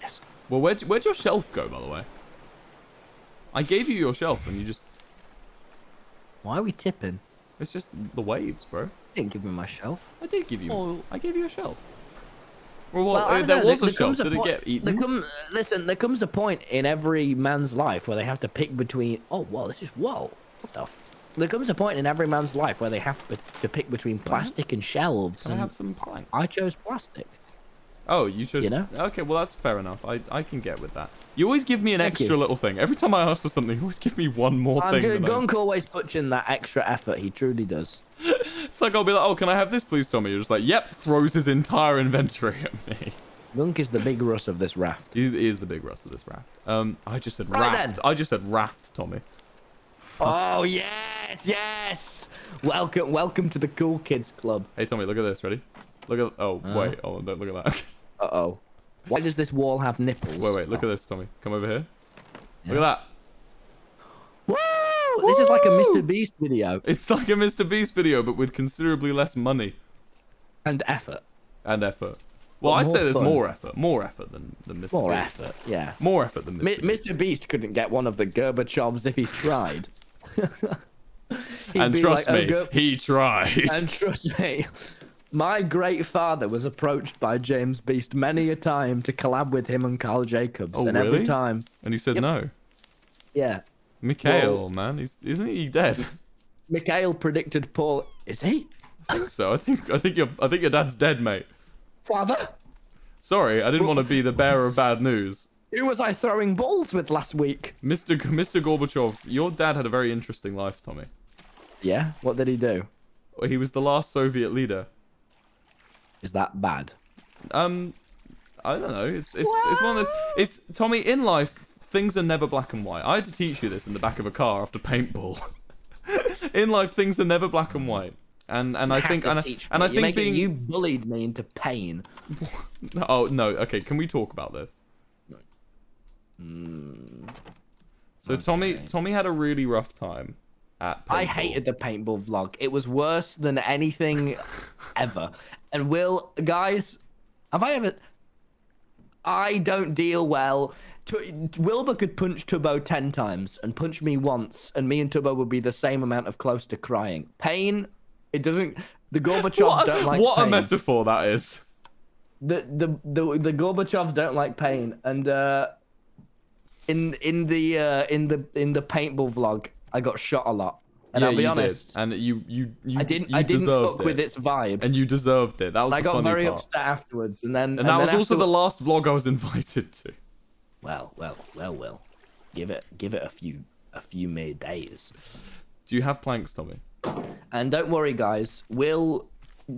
Yes. Well, where'd, where'd your shelf go, by the way? I gave you your shelf, and you just... Why are we tipping? It's just the waves, bro. You didn't give me my shelf. I did give you... Oh. I gave you a shelf. Well, what, Well, I uh, don't there know, was there- a there shelf. comes a Did it point- get There eaten? come, listen, there comes a point in every man's life where they have to pick between. Oh, well, this is whoa. What the? F-? There comes a point in every man's life where they have to, to pick between plastic and shelves. Can I have some planks? I chose plastic. Oh, you chose. You know? Okay, well that's fair enough. I I can get with that. You always give me an Thank you. extra little thing. Every time I ask for something, you always give me one more I'm thing. doing, than I- Gunk always puts in that extra effort. He truly does. It's like I'll be like, oh, can I have this, please, Tommy? You're just like, yep. Throws his entire inventory at me. Gunk is the big Russ of this raft. He's, he is the big Russ of this raft. Um, I just said Right raft. then. I just said raft, Tommy. Oh yes, yes. Welcome, welcome to the cool kids club. Hey, Tommy, look at this. Ready? Look at. Oh, Uh. wait. Oh, don't look at that. Uh oh. Why does this wall have nipples? wait, wait. Look oh. at this, Tommy. Come over here. Yeah. Look at that. Woo! This is like a Mr. Beast video It's like a Mr. Beast video, but with considerably less money and effort. and effort. Well, I'd say there's fun. more effort. More effort than, than Mr. More Beast. effort, yeah. More effort than Mr. Beast. Mr. Beast couldn't get one of the Gorbachevs if he tried. And trust like, "Oh, me, Gur- he tried. and trust me, my great father was approached by James Beast many a time to collab with him and Karl Jacobs, Oh, and really? every time, And he said Yep. no. yeah, Mikhail, man, he's isn't he dead? Mikhail predicted Paul. Is he I think so. I think I think your I think your dad's dead, mate. father? Sorry, I didn't want to be the bearer of bad news. Who was I throwing balls with last week? Mr. G- Mr. Gorbachev, your dad had a very interesting life, Tommy. Yeah, what did he do? He was the last Soviet leader. Is that bad? Um, I don't know. It's it's it's one of those. It's Tommy. In life, things are never black and white. I had to teach you this in the back of a car after paintball. in life, things are never black and white. And and I Have think to and I, teach and. I You're think being you bullied me into pain. oh no okay can we talk about this? Hmm. So Tommy Tommy had a really rough time at I hated the paintball vlog. It was worse than anything ever. And Will, guys, have I ever? I don't deal well. Tu- Wilbur could punch Tubbo ten times and punch me once, and me and Tubbo would be the same amount of close to crying. Pain. It doesn't. The Gorbachevs What, don't like what a metaphor that is. the the the the Gorbachevs don't like pain, and uh, in in the uh, in the in the paintball vlog, I got shot a lot, and yeah, I'll be honest, did. and you you you I didn't you I didn't fuck with its vibe. and you deserved it. That was I got very part. upset afterwards, and then And that was then also the last vlog I was invited to. well, well, well, well. Give it give it a few a few mere days, Do you have planks, Tommy? and don't worry, guys. Will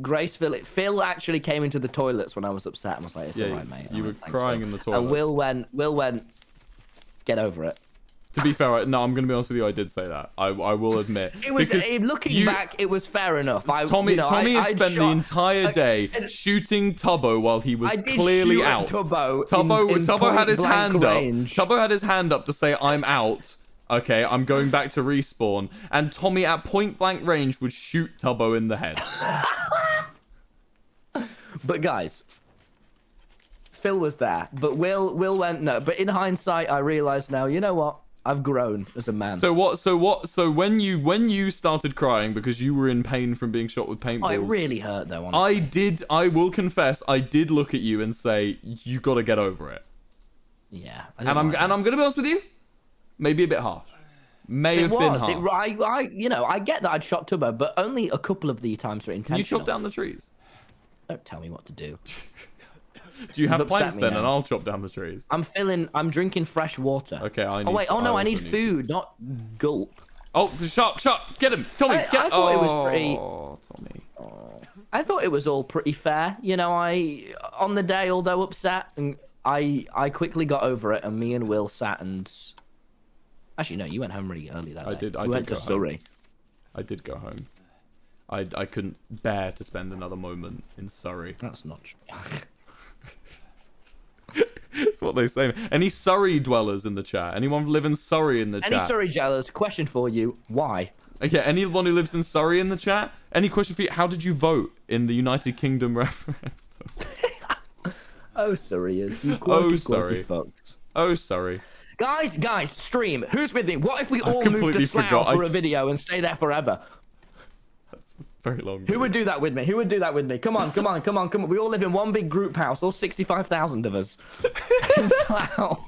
Grace Phil Phil actually came into the toilets when I was upset and was like, "It's Yeah, all right, mate." you I were went, crying Will." in the toilet. And Will went Will went. Get over it. To be fair, no, I'm gonna be honest with you. I did say that. I I will admit. It was looking you- back, it was fair enough. I, Tommy you know, Tommy I, had spent the entire day shooting Tubbo while he was I did clearly out. Tubbo. Tubbo, in, in Tubbo had his hand range. up. Tubbo had his hand up to say, "I'm out." Okay, I'm going back to respawn. And Tommy at point blank range would shoot Tubbo in the head. But guys, Phil was there, but Will Will went no. But in hindsight, I realised now. You know what? I've grown as a man. So what? So what? So when you when you started crying because you were in pain from being shot with paintballs, oh, it really hurt though. Honestly. I did. I will confess, I did look at you and say, "You got to get over it." yeah. And I'm and. I'm gonna be honest with you, maybe a bit harsh. May It have been was. harsh. It, I, I, you know, I get that I'd shot Tubbo, but only a couple of the times were intentional. you chop down the trees? Don't tell me what to do. Do you have planks then, now. and I'll chop down the trees? I'm filling. I'm drinking fresh water. Okay, I oh, need. Oh wait. Oh no, I also need food, not gulp. Oh, the shark! Shark! Get him! Tommy! I- get I thought it was oh, pretty- Oh, Tommy. I thought it was all pretty fair. You know, I on the day, although upset, and I I quickly got over it, and me and Will sat and. Actually, no, you went home really early that I day. did- I we did went to home. Surrey. I did go home. I I couldn't bear to spend another moment in Surrey. That's not. That's what they say. Any Surrey dwellers in the chat? Anyone live in Surrey in the Any chat? Any Surrey jealous? Question for you: Why? Okay, anyone who lives in Surrey in the chat? Any question for you? How did you vote in the United Kingdom referendum? Oh, sorry, is you quirky, Oh, sorry. Oh, sorry. Guys, guys, stream. Who's with me? What if we all move to Slough forgot. for a video and stay there forever? Very long. Who would do that with me? Who would do that with me? Come on, come on, come on, come on. We all live in one big group house, all 65,000 of us.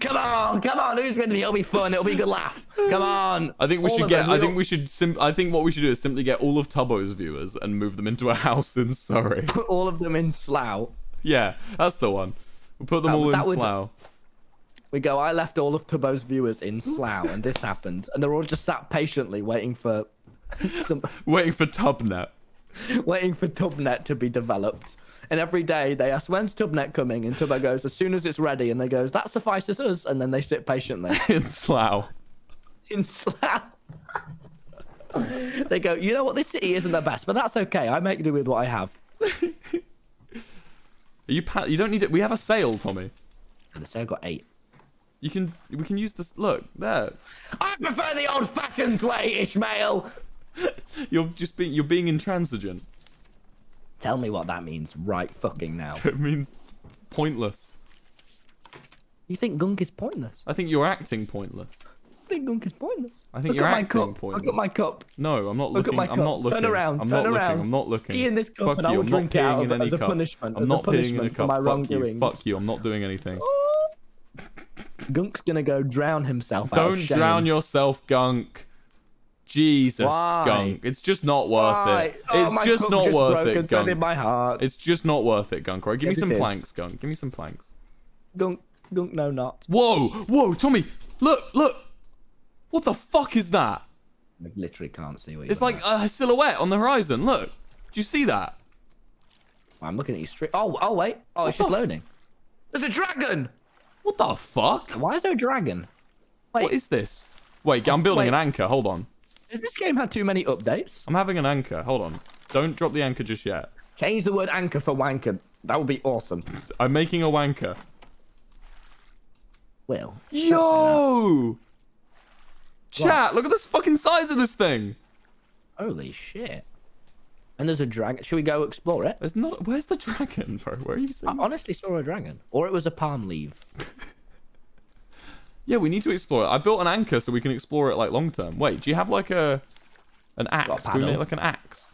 Come on, come on. Who's with me? It'll be fun. It'll be a good laugh. Come on. I think we All should get. us, I think all- we should. Sim- I think what we should do is simply get all of Tubbo's viewers and move them into a house in Surrey. put all of them in Slough. yeah, that's the one. We'll put them That- all in would- Slough. We go, I left all of Tubbo's viewers in Slough and this happened. And they're all just sat patiently waiting for some Waiting for Tubnet. waiting for Tubnet to be developed. And every day they ask, when's Tubnet coming? And Tubbo goes, as soon as it's ready. And they goes, that suffices us. And then they sit patiently in Slough. in Slough. they go, you know what, this city isn't the best, but that's okay. I make do with what I have. Are you pa- you don't need it. We have a sale, Tommy. And so I got eight. You can we can use this. Look there. I prefer the old-fashioned way, Ishmael. You're just being you're being intransigent. Tell me what that means right fucking now. It means pointless. You think gunk is pointless? I think you're acting pointless. I think gunk is pointless. I think Look you're at my acting cup. pointless. Look at my cup. No, I'm not Look at looking. my I'm not looking. Turn around, I'm turn not around. looking. I'm not looking. Pee in this cup Fuck and you. I will I'm drink not out peeing of in it any as a cup. punishment, I'm as a not peeing in a punishment for cup. my Fuck you. Fuck you. I'm not doing anything. Gunk's gonna go drown himself. Don't of shame. drown yourself, Gunk. Jesus, Why? Gunk. It's just not worth Why? it. Oh, It's my just not just worth broke it, and so Gunk. my heart. It's just not worth it, Gunk. Right, give Yes, me some planks, Gunk. Give me some planks. Gunk, Gunk, no, not. Whoa, whoa, Tommy, look, look. What the fuck is that? I literally can't see what you're It's like looking a silhouette on the horizon. Look. Do you see that? I'm looking at you straight. Oh, oh wait. Oh, it's just loading. There's a dragon. What the fuck? Why is there a dragon? Wait, What is this? Wait, I'm building wait. an anchor. Hold on. Has this game had too many updates? I'm having an anchor. Hold on. Don't drop the anchor just yet. Change the word anchor for wanker. That would be awesome. I'm making a wanker. Will. Yo! Chat, look at this fucking size of this thing. Holy shit. And there's a dragon. Should we go explore it? There's not. Where's the dragon, bro? Where are you I seeing? this? honestly saw a dragon. Or it was a palm leaf. Yeah, we need to explore it. I built an anchor so we can explore it like long term. Wait, do you have like a an axe? Can we make like an axe?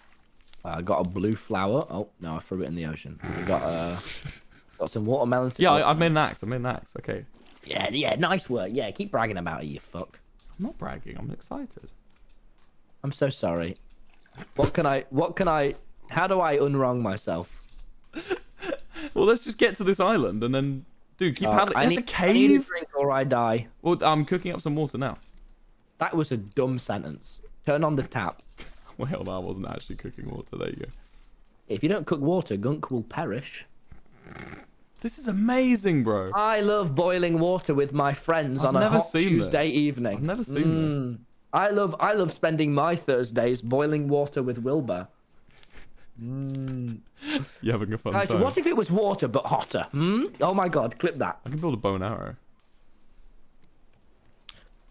I got a blue flower. Oh, no, I threw it in the ocean. We got uh, got some watermelons. Yeah, I, I've made an axe. I made an axe. Okay. Yeah, yeah, nice work. Yeah, keep bragging about it, you fuck. I'm not bragging. I'm excited. I'm so sorry. What can I? What can I? How do I unwrong myself? Well, let's just get to this island and then, dude, keep Uh, paddling. I There's need, a I need a cave. drink or I die. Well, I'm cooking up some water now. That was a dumb sentence. Turn on the tap. Well, I wasn't actually cooking water. There you go. If you don't cook water, gunk will perish. This is amazing, bro. I love boiling water with my friends I've on a hot seen Tuesday this. evening. I've never seen this. Mm. I love I love spending my Thursdays boiling water with Wilbur. You're having a fun Guys, time. what if it was water but hotter? Hmm? Oh my god, clip that. I can build a bow and arrow.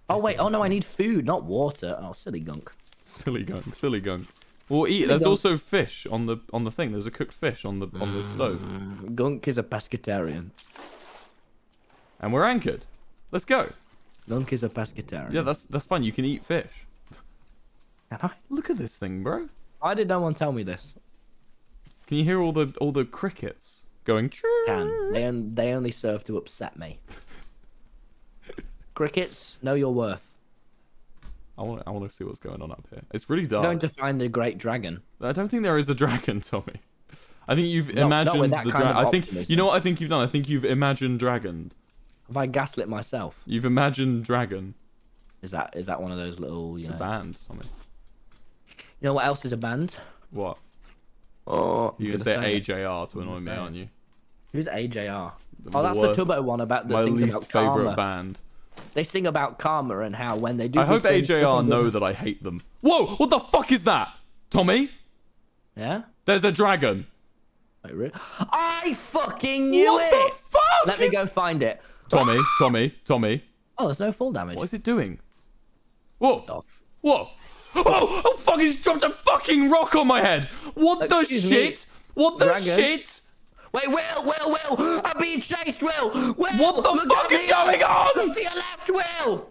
Oh wait, oh no, I need food, not water. Oh, silly gunk. Silly gunk, silly gunk. We'll eat. Silly There's gunk. also fish on the on the thing. There's a cooked fish on the on the stove, Gunk is a pescatarian. and we're anchored. Let's go. Gunk is a pescatarian. Yeah, that's that's fine. You can eat fish. Can I? Look at this thing, bro. Why did no one tell me this? Can you hear all the all the crickets going? Can they? On, they only serve to upset me. Crickets, know your worth. I want I want to see what's going on up here. It's really dark. going to find the great dragon. I don't think there is a dragon, Tommy. I think you've not imagined the dragon. I think optimism. you know what I think you've done. I think you've imagined dragon. Have I gaslit myself? You've imagined dragon. Is that is that one of those little you know? Band, Tommy. You know what else is a band? What? Oh, You can say AJR to annoy me, aren't you? Who's AJR? The Oh, that's worst- the Tubbo one about the My sings least about favorite karma. band. They sing about karma and how when they do. I hope things, AJR know that I hate them. Whoa! What the fuck is that, Tommy? Yeah. There's a dragon. Wait, really? I fucking knew what it. the fuck? Let me go find it. Tommy, Tommy, Tommy. Oh, there's no full damage. What is it doing? Whoa! Oh, Whoa! Oh! Oh! oh fucking just dropped a fucking rock on my head. What the Excuse me, shit? What the shit? Wait, Will, Will, Will! I'm being chased, Will! Will! What the fuck is going on? Look to your left, Will!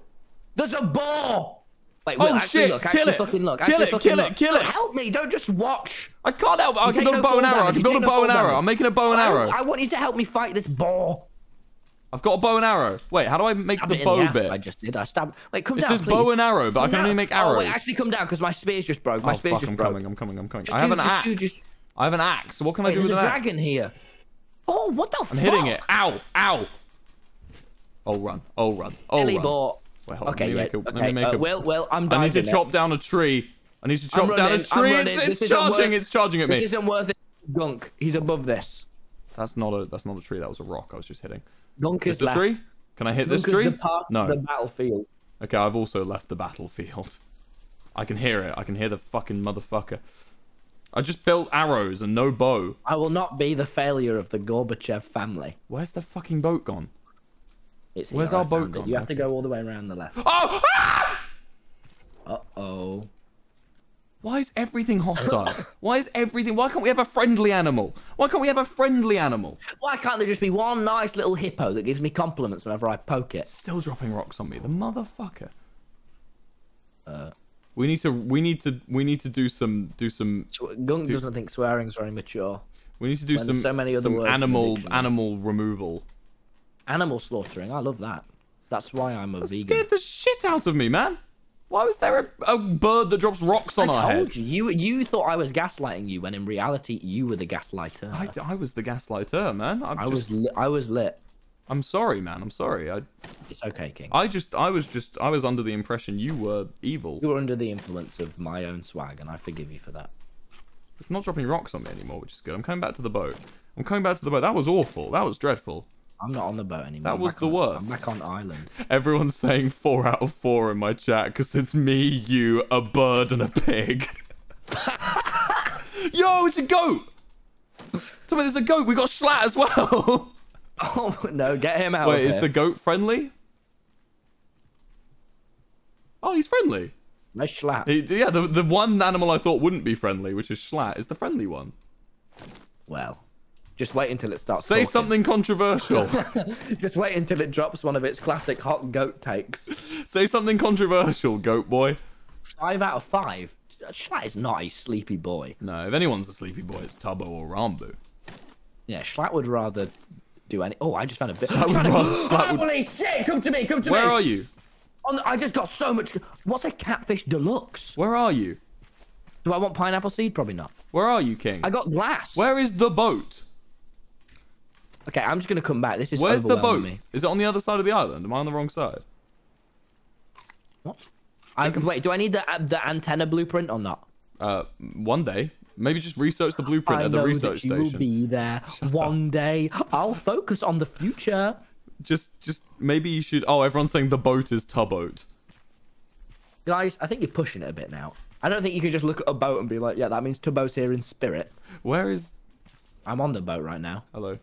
There's a boar! Wait, Oh, Will, actually shit, look, kill actually it. fucking look. Kill actually it, fucking kill it, kill it. Help me, don't just watch. I can't help. I can build a bow and arrow. I can build a no bow and arrow. I'm making a bow and I, arrow. I want you to help me fight this boar. I've got a bow and arrow. Wait, how do I make Stab the bow the bit? I just did. I stabbed. Wait, come It down, says please. bow and arrow, but I Come can only down. make Oh, wait, actually, come down because my spear's just broke. My oh spear's fuck! just I'm broke. coming. I'm coming. I'm coming. Just I have do- an axe. do- just- I have an axe. What can I do there's with a an axe? dragon here. Oh, what the fuck? I'm hitting it. Ow! Ow! Oh run! Oh run! Oh run! boar. Wait, hold on, Okay, let me yeah. make a- let me okay, make uh, a- Will, Will, I'm dying. I need to it. chop down a tree. I need to chop down a tree. It's, it's charging. worth- It's charging at me. This isn't worth it. Gunk. He's above this. That's not a. That's not a tree. That was a rock. I was just hitting. Is left. tree? Can I hit this is tree? the part No. of the battlefield. Okay, I've also left the battlefield. I can hear it. I can hear the fucking motherfucker. I just built arrows and no bow. I will not be the failure of the Gorbachev family. Where's the fucking boat gone? It's Where's our boat gone? You have to go all the way around the left. Oh! Ah! Uh oh. Why is everything hostile? Why is everything? Why can't we have a friendly animal? Why can't we have a friendly animal? Why can't there just be one nice little hippo that gives me compliments whenever I poke it? Still dropping rocks on me, the motherfucker. Uh, We need to. We need to. We need to do some. Do some. Gunk Dude. doesn't think swearing's very mature. We need to do some. so many other some animal animal removal. Animal slaughtering, I love that. That's why I'm a That vegan. scared the shit out of me, man. Why was there a, a bird that drops rocks on our I head? told you. you. You thought I was gaslighting you when in reality you were the gaslighter. I, I was the gaslighter, man. I'm I just, was li- I was lit. I'm sorry, man. I'm sorry. I, It's okay, King. I just, I was just, I was under the impression you were evil. You were under the influence of my own swag, and I forgive you for that. It's not dropping rocks on me anymore, which is good. I'm coming back to the boat. I'm coming back to the boat. That was awful. That was dreadful. I'm not on the boat anymore. That I'm was the on- worst. I'm back on island. Everyone's saying four out of four in my chat because it's me, you, a bird, and a pig. Yo, it's a goat. Tell me, there's a goat. We got Schlatt as well. Oh no, get him out. Wait, is the goat friendly? Oh, he's friendly. no Schlatt? He, yeah, the the one animal I thought wouldn't be friendly, which is Schlatt, is the friendly one. Well, just wait until it starts. Say talking. something controversial. Just wait until it drops one of its classic hot goat takes. Say something controversial, goat boy. Five out of five. Schlatt is not a sleepy boy. No, if anyone's a sleepy boy, it's Tubbo or Ranboo. Yeah, Schlatt would rather do any. Oh, I just found a bit. would rather- Schlatt would- Holy shit! Come to me! Come to Where me! Where are you? On the- I just got so much. What's a catfish deluxe? Where are you? Do I want pineapple seed? Probably not. Where are you, King? I got glass. Where is the boat? Okay, I'm just gonna come back. This is Where's the boat? Me. Is it on the other side of the island? Am I on the wrong side? What? I, wait, do I need the uh, the antenna blueprint or not? Uh, one day. Maybe just research the blueprint I at the know research that you station. will be there one day. I'll focus on the future. Just, just maybe you should. Oh, everyone's saying the boat is tubboat. Guys, I think you're pushing it a bit now. I don't think you can just look at a boat and be like, yeah, that means Tubbo's here in spirit. Where is? I'm on the boat right now. Hello.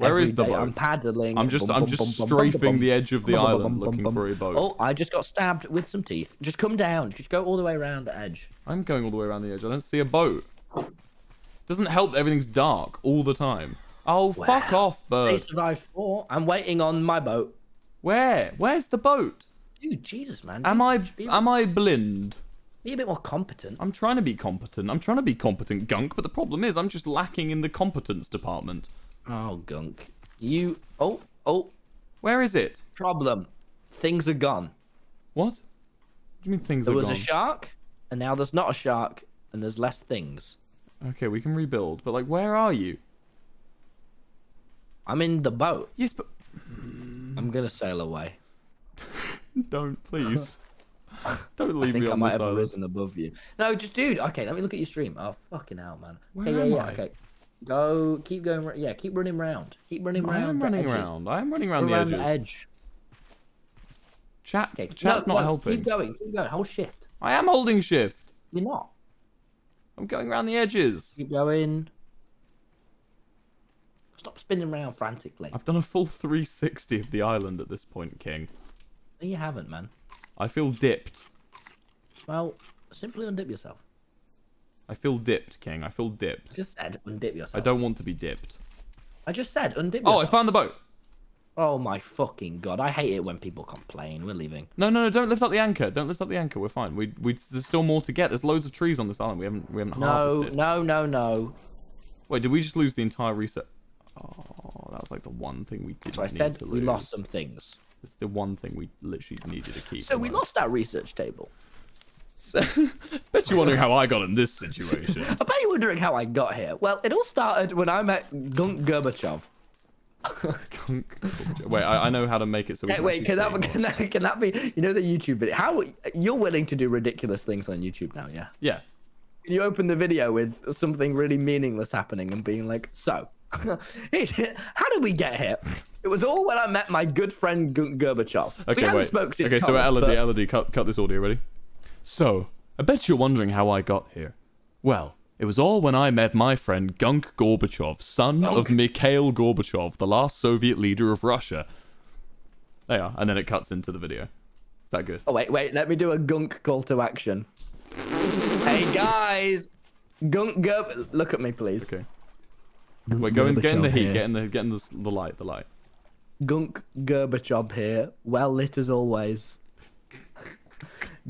Where is the boat? I'm paddling. I'm just, Bum, I'm just bum, strafing bum, the edge of the island looking for a boat. Oh, I just got stabbed with some teeth. Just come down. Just go all the way around the edge. I'm going all the way around the edge. I don't see a boat. Doesn't help that everything's dark all the time. Oh, fuck Wow. off, They bird. survived four. I'm waiting on my boat. Where? Where's the boat? Dude, Jesus, man. Am I, am I blind? be a bit more competent. I'm trying to be competent. I'm trying to be competent, gunk, but the problem is I'm just lacking in the competence department. Oh, gunk. You. Oh, oh. Where is it? Problem. Things are gone. What? What do you mean things There are gone? There was a shark, and now there's not a shark, and there's less things. okay, we can rebuild, but like, where are you? I'm in the boat. Yes, but I'm gonna sail away. don't please. don't I leave think me I on might this have island. risen above you. No, just dude. Okay, let me look at your stream. Oh fucking hell, man. Where okay, yeah, am yeah. I? Okay, go. Keep going. Yeah, keep running round. Keep running I round. am running around. I am running around the Around edges. the edge. Chat, Okay, chat's no, not no, helping. Keep going. Keep going. Hold shift. I am holding shift. You're not. I'm going around the edges. Keep going. Stop spinning around frantically. I've done a full 360 of the island at this point, King. No, you haven't, man. I feel dipped. Well, simply undip yourself. I feel dipped, King. I feel dipped. Just said undip yourself. I don't want to be dipped. I just said undip. yourself. Oh, I found the boat. Oh my fucking god! I hate it when people complain. We're leaving. No, no, no! Don't lift up the anchor. Don't lift up the anchor. We're fine. We, we. There's still more to get. There's loads of trees on this island. We haven't, we haven't No, harvested. no, no, no. no. Wait, did we just lose the entire reset? Oh, that was like the one thing we didn't So I said we lost some things. It's the one thing we literally needed to keep. So we lost our research table. So, bet you're wondering how I got in this situation. I bet you're wondering how I got here. Well, it all started when I met Gunk Gorbachev. Wait, I, I know how to make it so we Hey, can wait, can that, can that can that be? You know the YouTube video? How you're willing to do ridiculous things on YouTube now? Yeah. Yeah. You open the video with something really meaningless happening and being like, "So, how did we get here?" It was all when I met my good friend Gunk Gorbachev. Okay, haven't wait. Okay, so college, Elodie, but- Elodie, cut, cut this audio. Ready? So, I bet you're wondering how I got here. Well, it was all when I met my friend Gunk Gorbachev, son of Mikhail Gorbachev, the last Soviet leader of Russia. There you are, and then it cuts into the video. Is that good? Oh wait, wait. Let me do a Gunk call to action. hey guys, Gunk Gerb, look at me please. Okay. Wait, go and get in the heat. here. Get in the get in the, the light. The light. Gunk Gorbachev here, well lit as always.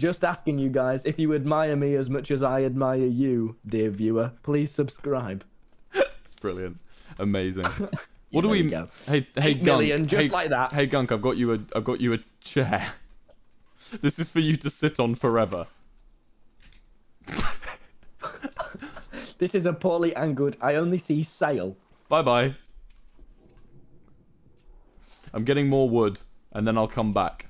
Just asking you guys if you admire me as much as I admire you, dear viewer. Please subscribe. Brilliant. Amazing. What do we? go. Hey, hey, Gunk. million, just hey, like that. Hey, Gunk. I've got you a. I've got you a chair. This is for you to sit on forever. This is a poorly angled. I only see sail. Bye bye. I'm getting more wood, and then I'll come back.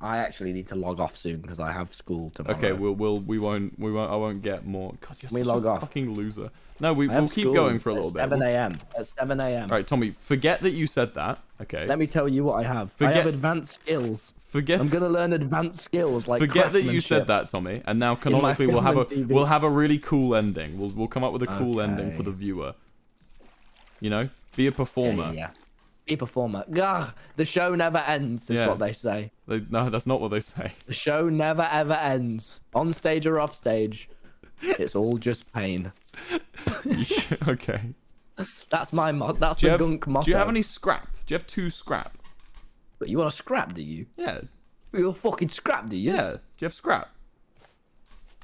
I actually need to log off soon because I have school tomorrow. Okay, we'll we'll we won't we won't I won't get more. God, you're We log off. fucking loser. No, we, we'll keep going for a little bit. 7 a.m. At 7 a.m. All right, Tommy. Forget that you said that. Okay. Let me tell you what I have. I Forget- have advanced skills. forget. I'm gonna learn advanced skills like Forget that you said that, Tommy. And now canonically, we'll have a TV. we'll have a really cool ending. We'll we'll come up with a cool ending for the viewer. You know, be a performer. Yeah, yeah. A performer. Gah, the show never ends, is Yeah. what they say. They, no, that's not what they say. The show never ever ends. On stage or off stage. It's all just pain. okay. That's my mod. That's Do the have, gunk motto. do you have any scrap? Do you have two scrap? But you want to scrap, do you? Yeah. You'll fucking scrap, do you? Yeah. Do you have scrap?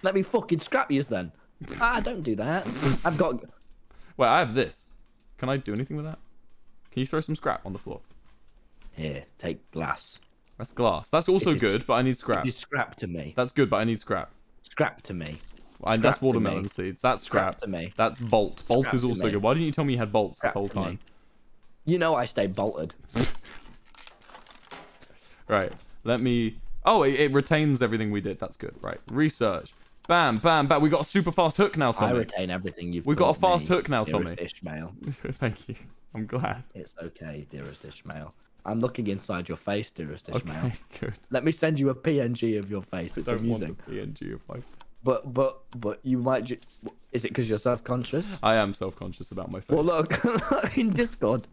Let me fucking scrap you then. ah, don't do that. I've got. Wait, I have this. Can I do anything with that? Can you throw some scrap on the floor? Here, take glass. That's glass. That's also good, but I need scrap. You scrap to me. That's good, but I need scrap. Scrap to me. And that's Scrap watermelon me. seeds. That's scrap. Scrap to me. That's bolt. Bolt Scrap is also good. Why didn't you tell me you had bolts Scrap this whole time? You know I stay bolted. Right. Let me. Oh, it, it retains everything we did. That's good. Right. Research. Bam, bam, bam. We got a super fast hook now, Tommy. I retain everything you've. We've got a fast me, hook now, Tommy. Ishmael. Thank you. I'm glad. It's okay, dearest Ishmael. I'm looking inside your face, dearest Ishmael. Okay, good. Let me send you a PNG of your face. It's Don't amusing. want the PNG of my. But but but you might. Ju- is it because you're self-conscious? I am self-conscious about my face. Well, look in Discord.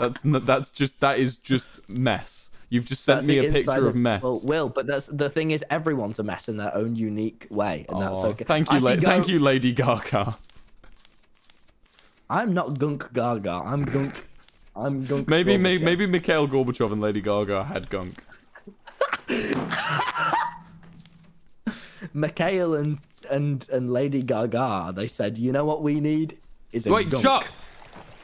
That's n- that's just that is just mess. You've just sent That's me a picture of mess. Well, Will, but that's the thing is, everyone's a mess in their own unique way, and that's okay. Thank you, la- Go- thank you, Lady Gaga. I'm not Gunk Gaga. I'm Gunk. I'm Gunk. Maybe, maybe, maybe Mikhail Gorbachev and Lady Gaga had gunk. Mikhail and and and Lady Gaga. They said, you know what we need is a Wait, gunk. Chuck,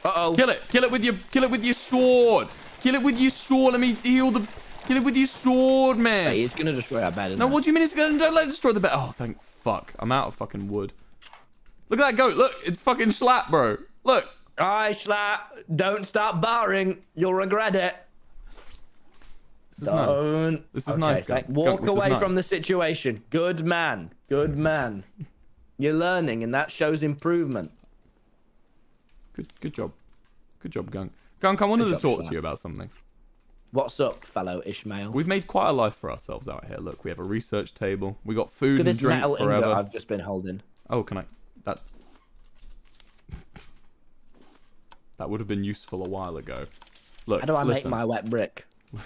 Uh oh. kill it, kill it with your, kill it with your sword. Kill it with your sword. Let me heal the. Kill it with your sword, man. Hey, it's gonna destroy our bed. No, it? what do you mean it's gonna don't let it destroy the bed? Oh, thank fuck. I'm out of fucking wood. Look at that goat. Look, it's fucking Schlatt, bro. Look. Aye, Schlatt. don't start barring. You'll regret it. This is nice. Don't. This is nice, thank- Walk away nice. from the situation. Good man. Good man. You're learning, and that shows improvement. Good, good job. Good job, Gunk. Gunk, I wanted Good to job, talk Schlatt. to you about something. What's up, fellow Ishmael? We've made quite a life for ourselves out here. Look, we have a research table. We got food and drink metal ingot forever. I've just been holding. Oh, can I? That. that would have been useful a while ago. Look. How do I make my wet brick?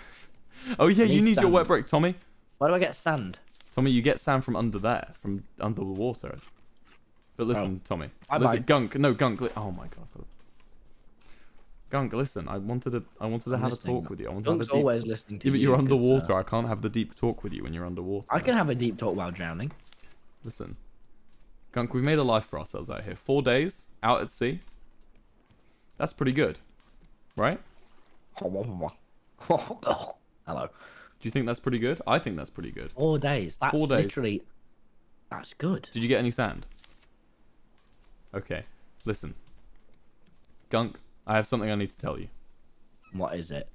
Oh yeah, you need need your wet brick, Tommy. Why do I get sand? Tommy, you get sand from under there, from under the water. But listen, Tommy. Bye-bye. Listen, Gunk. No, Gunk. Oh my god. Gunk, listen. I wanted to. I wanted to I'm have a talk with you. I wanted Gunk's deep... always listening to Yeah, but you. you're 'cause, underwater. uh, I can't have the deep talk with you when you're underwater. I can have a deep talk while drowning. Listen, Gunk, we've made a life for ourselves out here. Four days out at sea. That's pretty good, right? Hello. Do you think that's pretty good? I think that's pretty good. Four days. That's Four days. literally. That's good. Did you get any sand? Okay, listen. Gunk, I have something I need to tell you. What is it?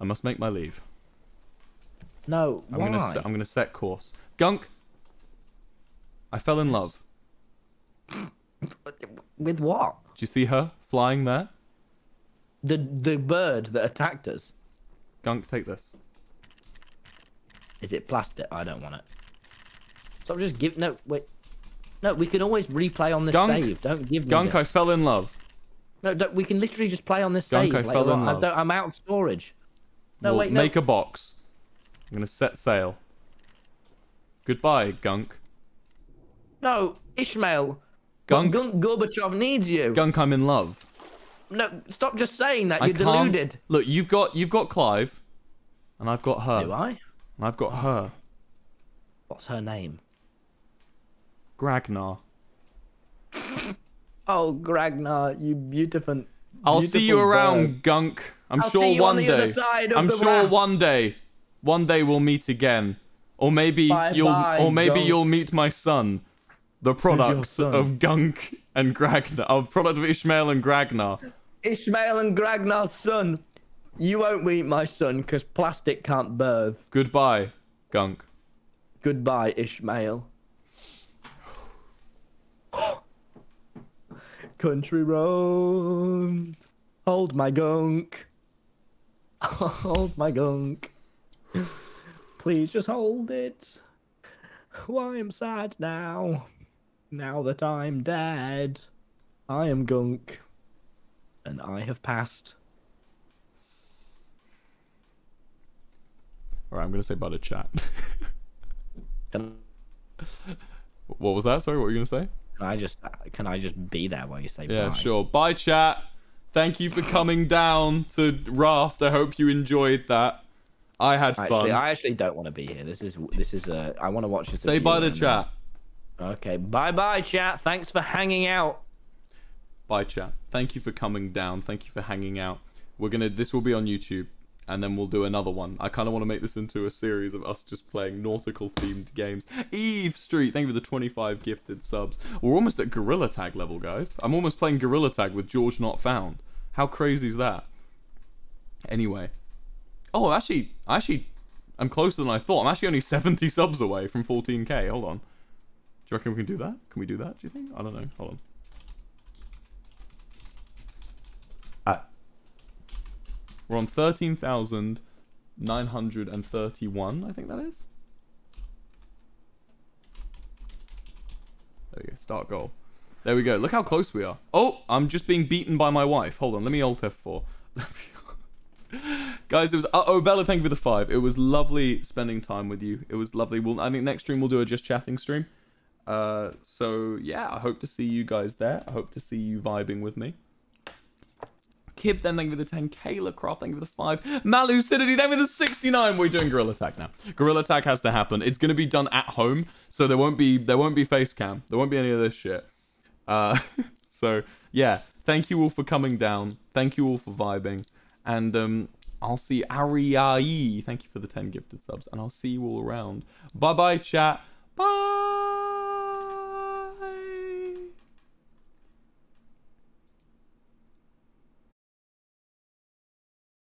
I must make my leave. No. I'm why? gonna set, I'm gonna set course. Gunk, I fell in love. With what? Do you see her flying there? The the bird that attacked us. Gunk, take this. Is it plastic? I don't want it. So I'm just give. No, wait. No, we can always replay on this Gunk. save. Don't give me Gunk, I this. fell in love. No, don't, we can literally just play on this Gunk, save. I fell in love. I am out of storage. No, we'll wait, no. make a box. I'm gonna set sail. Goodbye, Gunk. No, Ishmael. Gunk. Gunk Gorbachev needs you. Gunk, I'm in love. No, stop just saying that. I You're can't. deluded. Look, you've got you've got Clive, and I've got her, Do I? and I've got her. What's her name? Gragnar. Oh, Gragnar, you beautiful. I'll see you around, bird. Gunk. I'm I'll sure see you one on the day. other side of I'm the sure raft. one day, one day we'll meet again, or maybe Bye you'll, bye, or maybe Gunk. you'll meet my son, the product son? of Gunk and Gragnar, a product of Ishmael and Gragnar. Ishmael and Gragnar's son. You won't meet my son because plastic can't birth. Goodbye, Gunk. Goodbye, Ishmael. Country road, hold my gunk. Hold my gunk. Please just hold it. Why I'm sad now. Now that I'm dead, I am gunk. And I have passed. All right, I'm gonna say bye to chat. What was that? Sorry, what were you gonna say? Can I just can I just be there while you say Yeah, bye? sure. Bye, chat. Thank you for coming down to Raft. I hope you enjoyed that. I had fun. Actually, I actually don't want to be here. This is this is uh, I want to watch this. Say bye to chat. Okay, bye bye, chat. Thanks for hanging out. Bye, chat. Thank you for coming down. Thank you for hanging out. We're gonna. This will be on YouTube, and then we'll do another one. I kind of want to make this into a series of us just playing nautical themed games. Eve Street. Thank you for the 25 gifted subs. We're almost at Gorilla Tag level, guys. I'm almost playing Gorilla Tag with George Not Found. How crazy is that? Anyway. Oh, actually, actually, I'm closer than I thought. I'm actually only 70 subs away from 14k. Hold on. Do you reckon we can do that? Can we do that? Do you think? I don't know. Hold on. We're on 13,931, I think that is. There we go, start goal. There we go, look how close we are. Oh, I'm just being beaten by my wife. Hold on, let me Alt F4. Guys, it was, uh, oh, Bella, thank you for the five. It was lovely spending time with you. It was lovely. We'll, I think next stream we'll do a just chatting stream. Uh, so yeah, I hope to see you guys there. I hope to see you vibing with me. Kib, then thank you for the 10. Kayla Croft, thank you for the 5. Malucidity, thank you for the 69. We're doing Gorilla Tag now. Gorilla Tag has to happen. It's gonna be done at home, so there won't be there won't be face cam. There won't be any of this shit. Uh, so yeah, thank you all for coming down. Thank you all for vibing. And um I'll see Ariai. Thank you for the 10 gifted subs. And I'll see you all around. Bye bye, chat. Bye.